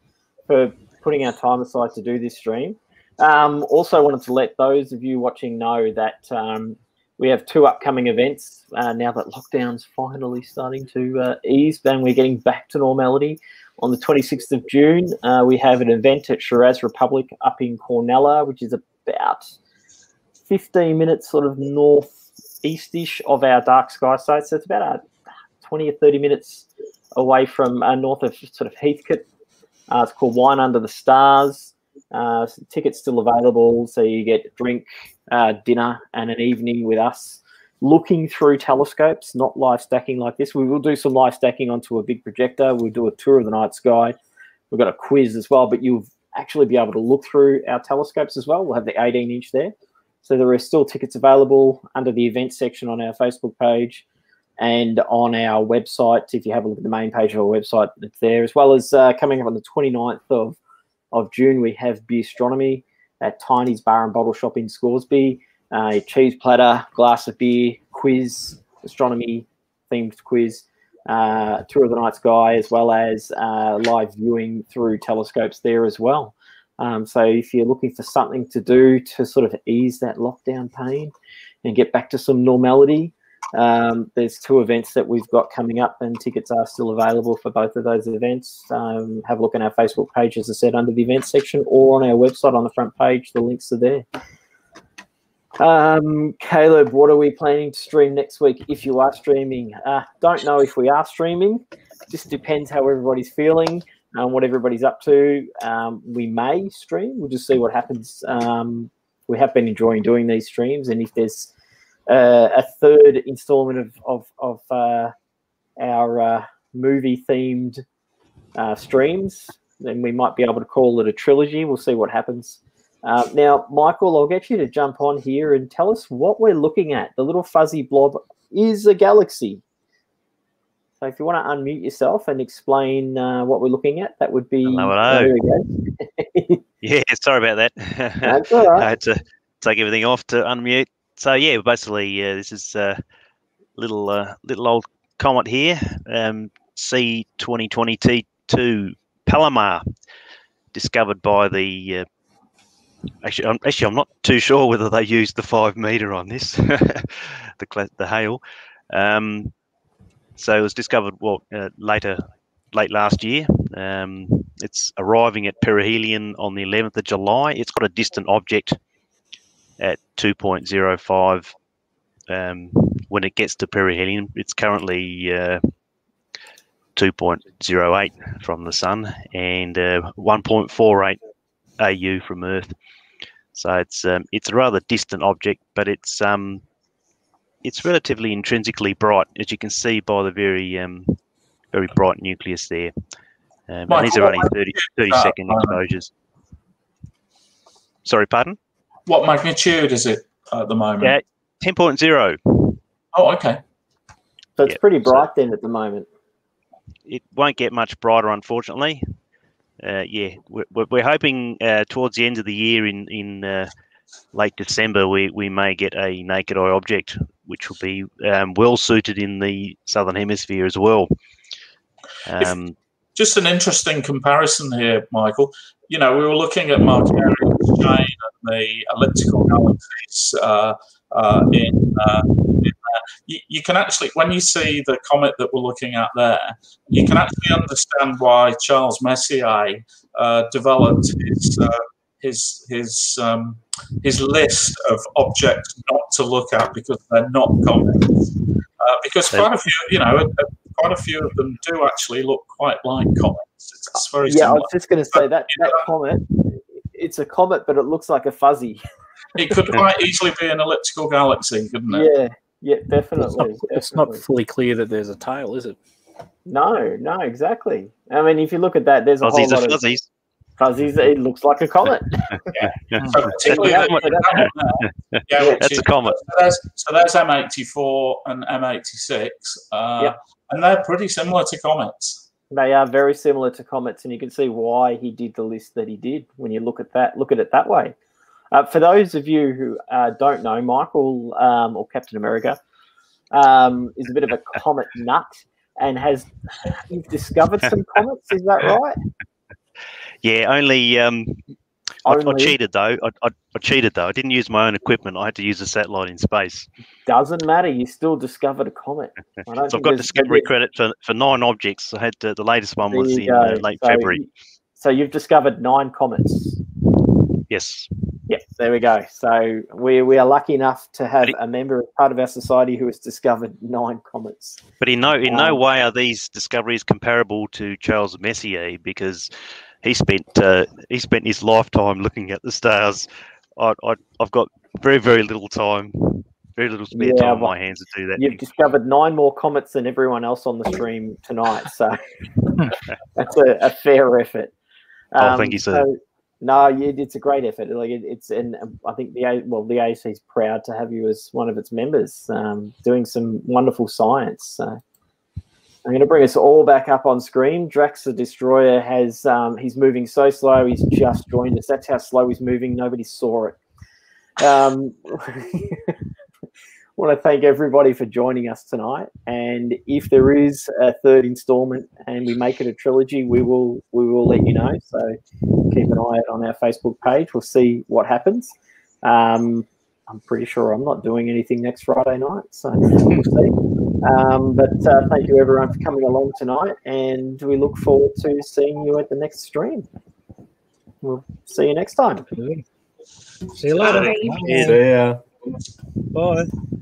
for putting our time aside to do this stream. Um, also, wanted to let those of you watching know that um, we have two upcoming events uh, now that lockdown's finally starting to uh, ease and we're getting back to normality on the 26th of June, uh, we have an event at Shiraz Republic up in Cornella, which is about 15 minutes sort of northeastish of our dark sky site. So it's about uh, 20 or 30 minutes away from uh, north of sort of Heathcote. Uh, it's called Wine Under the Stars. Uh, tickets still available, so you get drink, uh, dinner, and an evening with us looking through telescopes, not live stacking like this. We will do some live stacking onto a big projector. We'll do a tour of the night sky. We've got a quiz as well, but you'll actually be able to look through our telescopes as well. We'll have the 18 inch there. So there are still tickets available under the event section on our Facebook page and on our website. If you have a look at the main page of our website, it's there, as well as uh, coming up on the 29th of, of June, we have Beastronomy at Tiny's Bar and Bottle Shop in Scoresby a cheese platter, glass of beer, quiz, astronomy themed quiz. uh, Tour of the Night Sky, as well as uh, live viewing through telescopes there as well. Um, so if you're looking for something to do to sort of ease that lockdown pain and get back to some normality, um, there's two events that we've got coming up, and tickets are still available for both of those events. Um, have a look on our Facebook page, as I said, under the events section, or on our website on the front page. The links are there. Um, Caleb, what are we planning to stream next week if you are streaming? Uh, don't know if we are streaming. Just depends how everybody's feeling and what everybody's up to. Um, we may stream. We'll just see what happens. Um, we have been enjoying doing these streams, and if there's uh, a third installment of of, of uh, our uh, movie themed uh, streams, then we might be able to call it a trilogy. We'll see what happens. Uh, now, Michael, I'll get you to jump on here and tell us what we're looking at. The little fuzzy blob is a galaxy. So if you want to unmute yourself and explain uh, what we're looking at, that would be. Hello, hello. (laughs) (laughs) yeah, sorry about that. That's all right. (laughs) I had to take everything off to unmute. So yeah, basically, uh, this is a little uh, little old comet here, um, C twenty twenty T two Palomar, discovered by the uh, Actually, I'm, actually, I'm not too sure whether they used the five meter on this, (laughs) the the Hale. Um, so it was discovered well uh, later, late last year. Um, it's arriving at perihelion on the 11th of July. It's got a distant object at 2.05. Um, when it gets to perihelion, it's currently uh, 2.08 from the sun and uh, 1.48 AU from Earth. So it's um, it's a rather distant object, but it's um, it's relatively intrinsically bright, as you can see by the very um, very bright nucleus there. Um, and these are only 30, 30 second exposures. Sorry, pardon? What magnitude is it at the moment? Yeah, 10.0. Oh, okay. So it's pretty bright so then at the moment. It won't get much brighter, unfortunately uh, yeah, we're, we're hoping uh, towards the end of the year in in uh, late December we, we may get a naked eye object, which will be um, well suited in the southern hemisphere as well. Um, if, just an interesting comparison here, Michael. You know, we were looking at Markarian's chain and the elliptical galaxies uh, uh, in, uh, in you, you, can actually, when you see the comet that we're looking at there, you can actually understand why Charles Messier uh, developed his uh, his his um, his list of objects not to look at because they're not comets. Uh, because quite a few, you know, uh, quite a few of them do actually look quite like comets. It's, it's very yeah, similar. I was just going to say that that comet, it's a comet, but it looks like a fuzzy. it could quite easily be an elliptical galaxy, couldn't it? Yeah, yeah, definitely. It's not, definitely. it's not fully clear that there's a tail, is it? No, no, exactly. I mean, if you look at that, there's a fuzzies whole lot fuzzies. of fuzzies. It looks like a comet. (laughs) (laughs) yeah, so particularly that, that one there, yeah, that's is, a comet. So there's, so there's M84 and M86, uh, Yep. and they're pretty similar to comets. They are very similar to comets, and you can see why he did the list that he did when you look at that. Look at it that way. Uh, for those of you who uh, don't know, Michael um, or Captain America um, is a bit of a comet (laughs) nut and has you've discovered some (laughs) comets. Is that right? Yeah, only. Um, I, I cheated though. I, I, I cheated though. I didn't use my own equipment. I had to use a satellite in space. Doesn't matter. You still discovered a comet. (laughs) so I've got discovery credit for, for nine objects. I had uh, the latest one There was in uh, late So- February. So you've discovered nine comets. Yes. Yep, there we go. So we we are lucky enough to have it- a member of part of our society who has discovered (laughs) nine comets. But in no in no Um, way are these discoveries comparable to Charles Messier because he spent uh, he spent his lifetime looking at the stars. I, I I've got very very little time, very little spare Yeah, time on my hands to do that. You've discovered nine more comets than everyone else on the stream tonight. So (laughs) (laughs) that's a, a fair effort. Um, Oh, thank you, sir. so- no, it's a great effort. Like it, it's, and I think the well, the AAC is proud to have you as one of its members, um, doing some wonderful science. So I'm going to bring us all back up on screen. Drax the Destroyer has um, he's moving so slow. He's just joined us. That's how slow he's moving. Nobody saw it. Um, (laughs) want to thank everybody for joining us tonight. And if there is a third installment and we make it a trilogy, we will we will let you know. So keep an eye out on our Facebook page. We'll see what happens. Um, I'm pretty sure I'm not doing anything next Friday night, so we'll see. Um, but uh, thank you everyone for coming along tonight, and we look forward to seeing you at the next stream. We'll see you next time. See you later. Bye. See ya. Bye.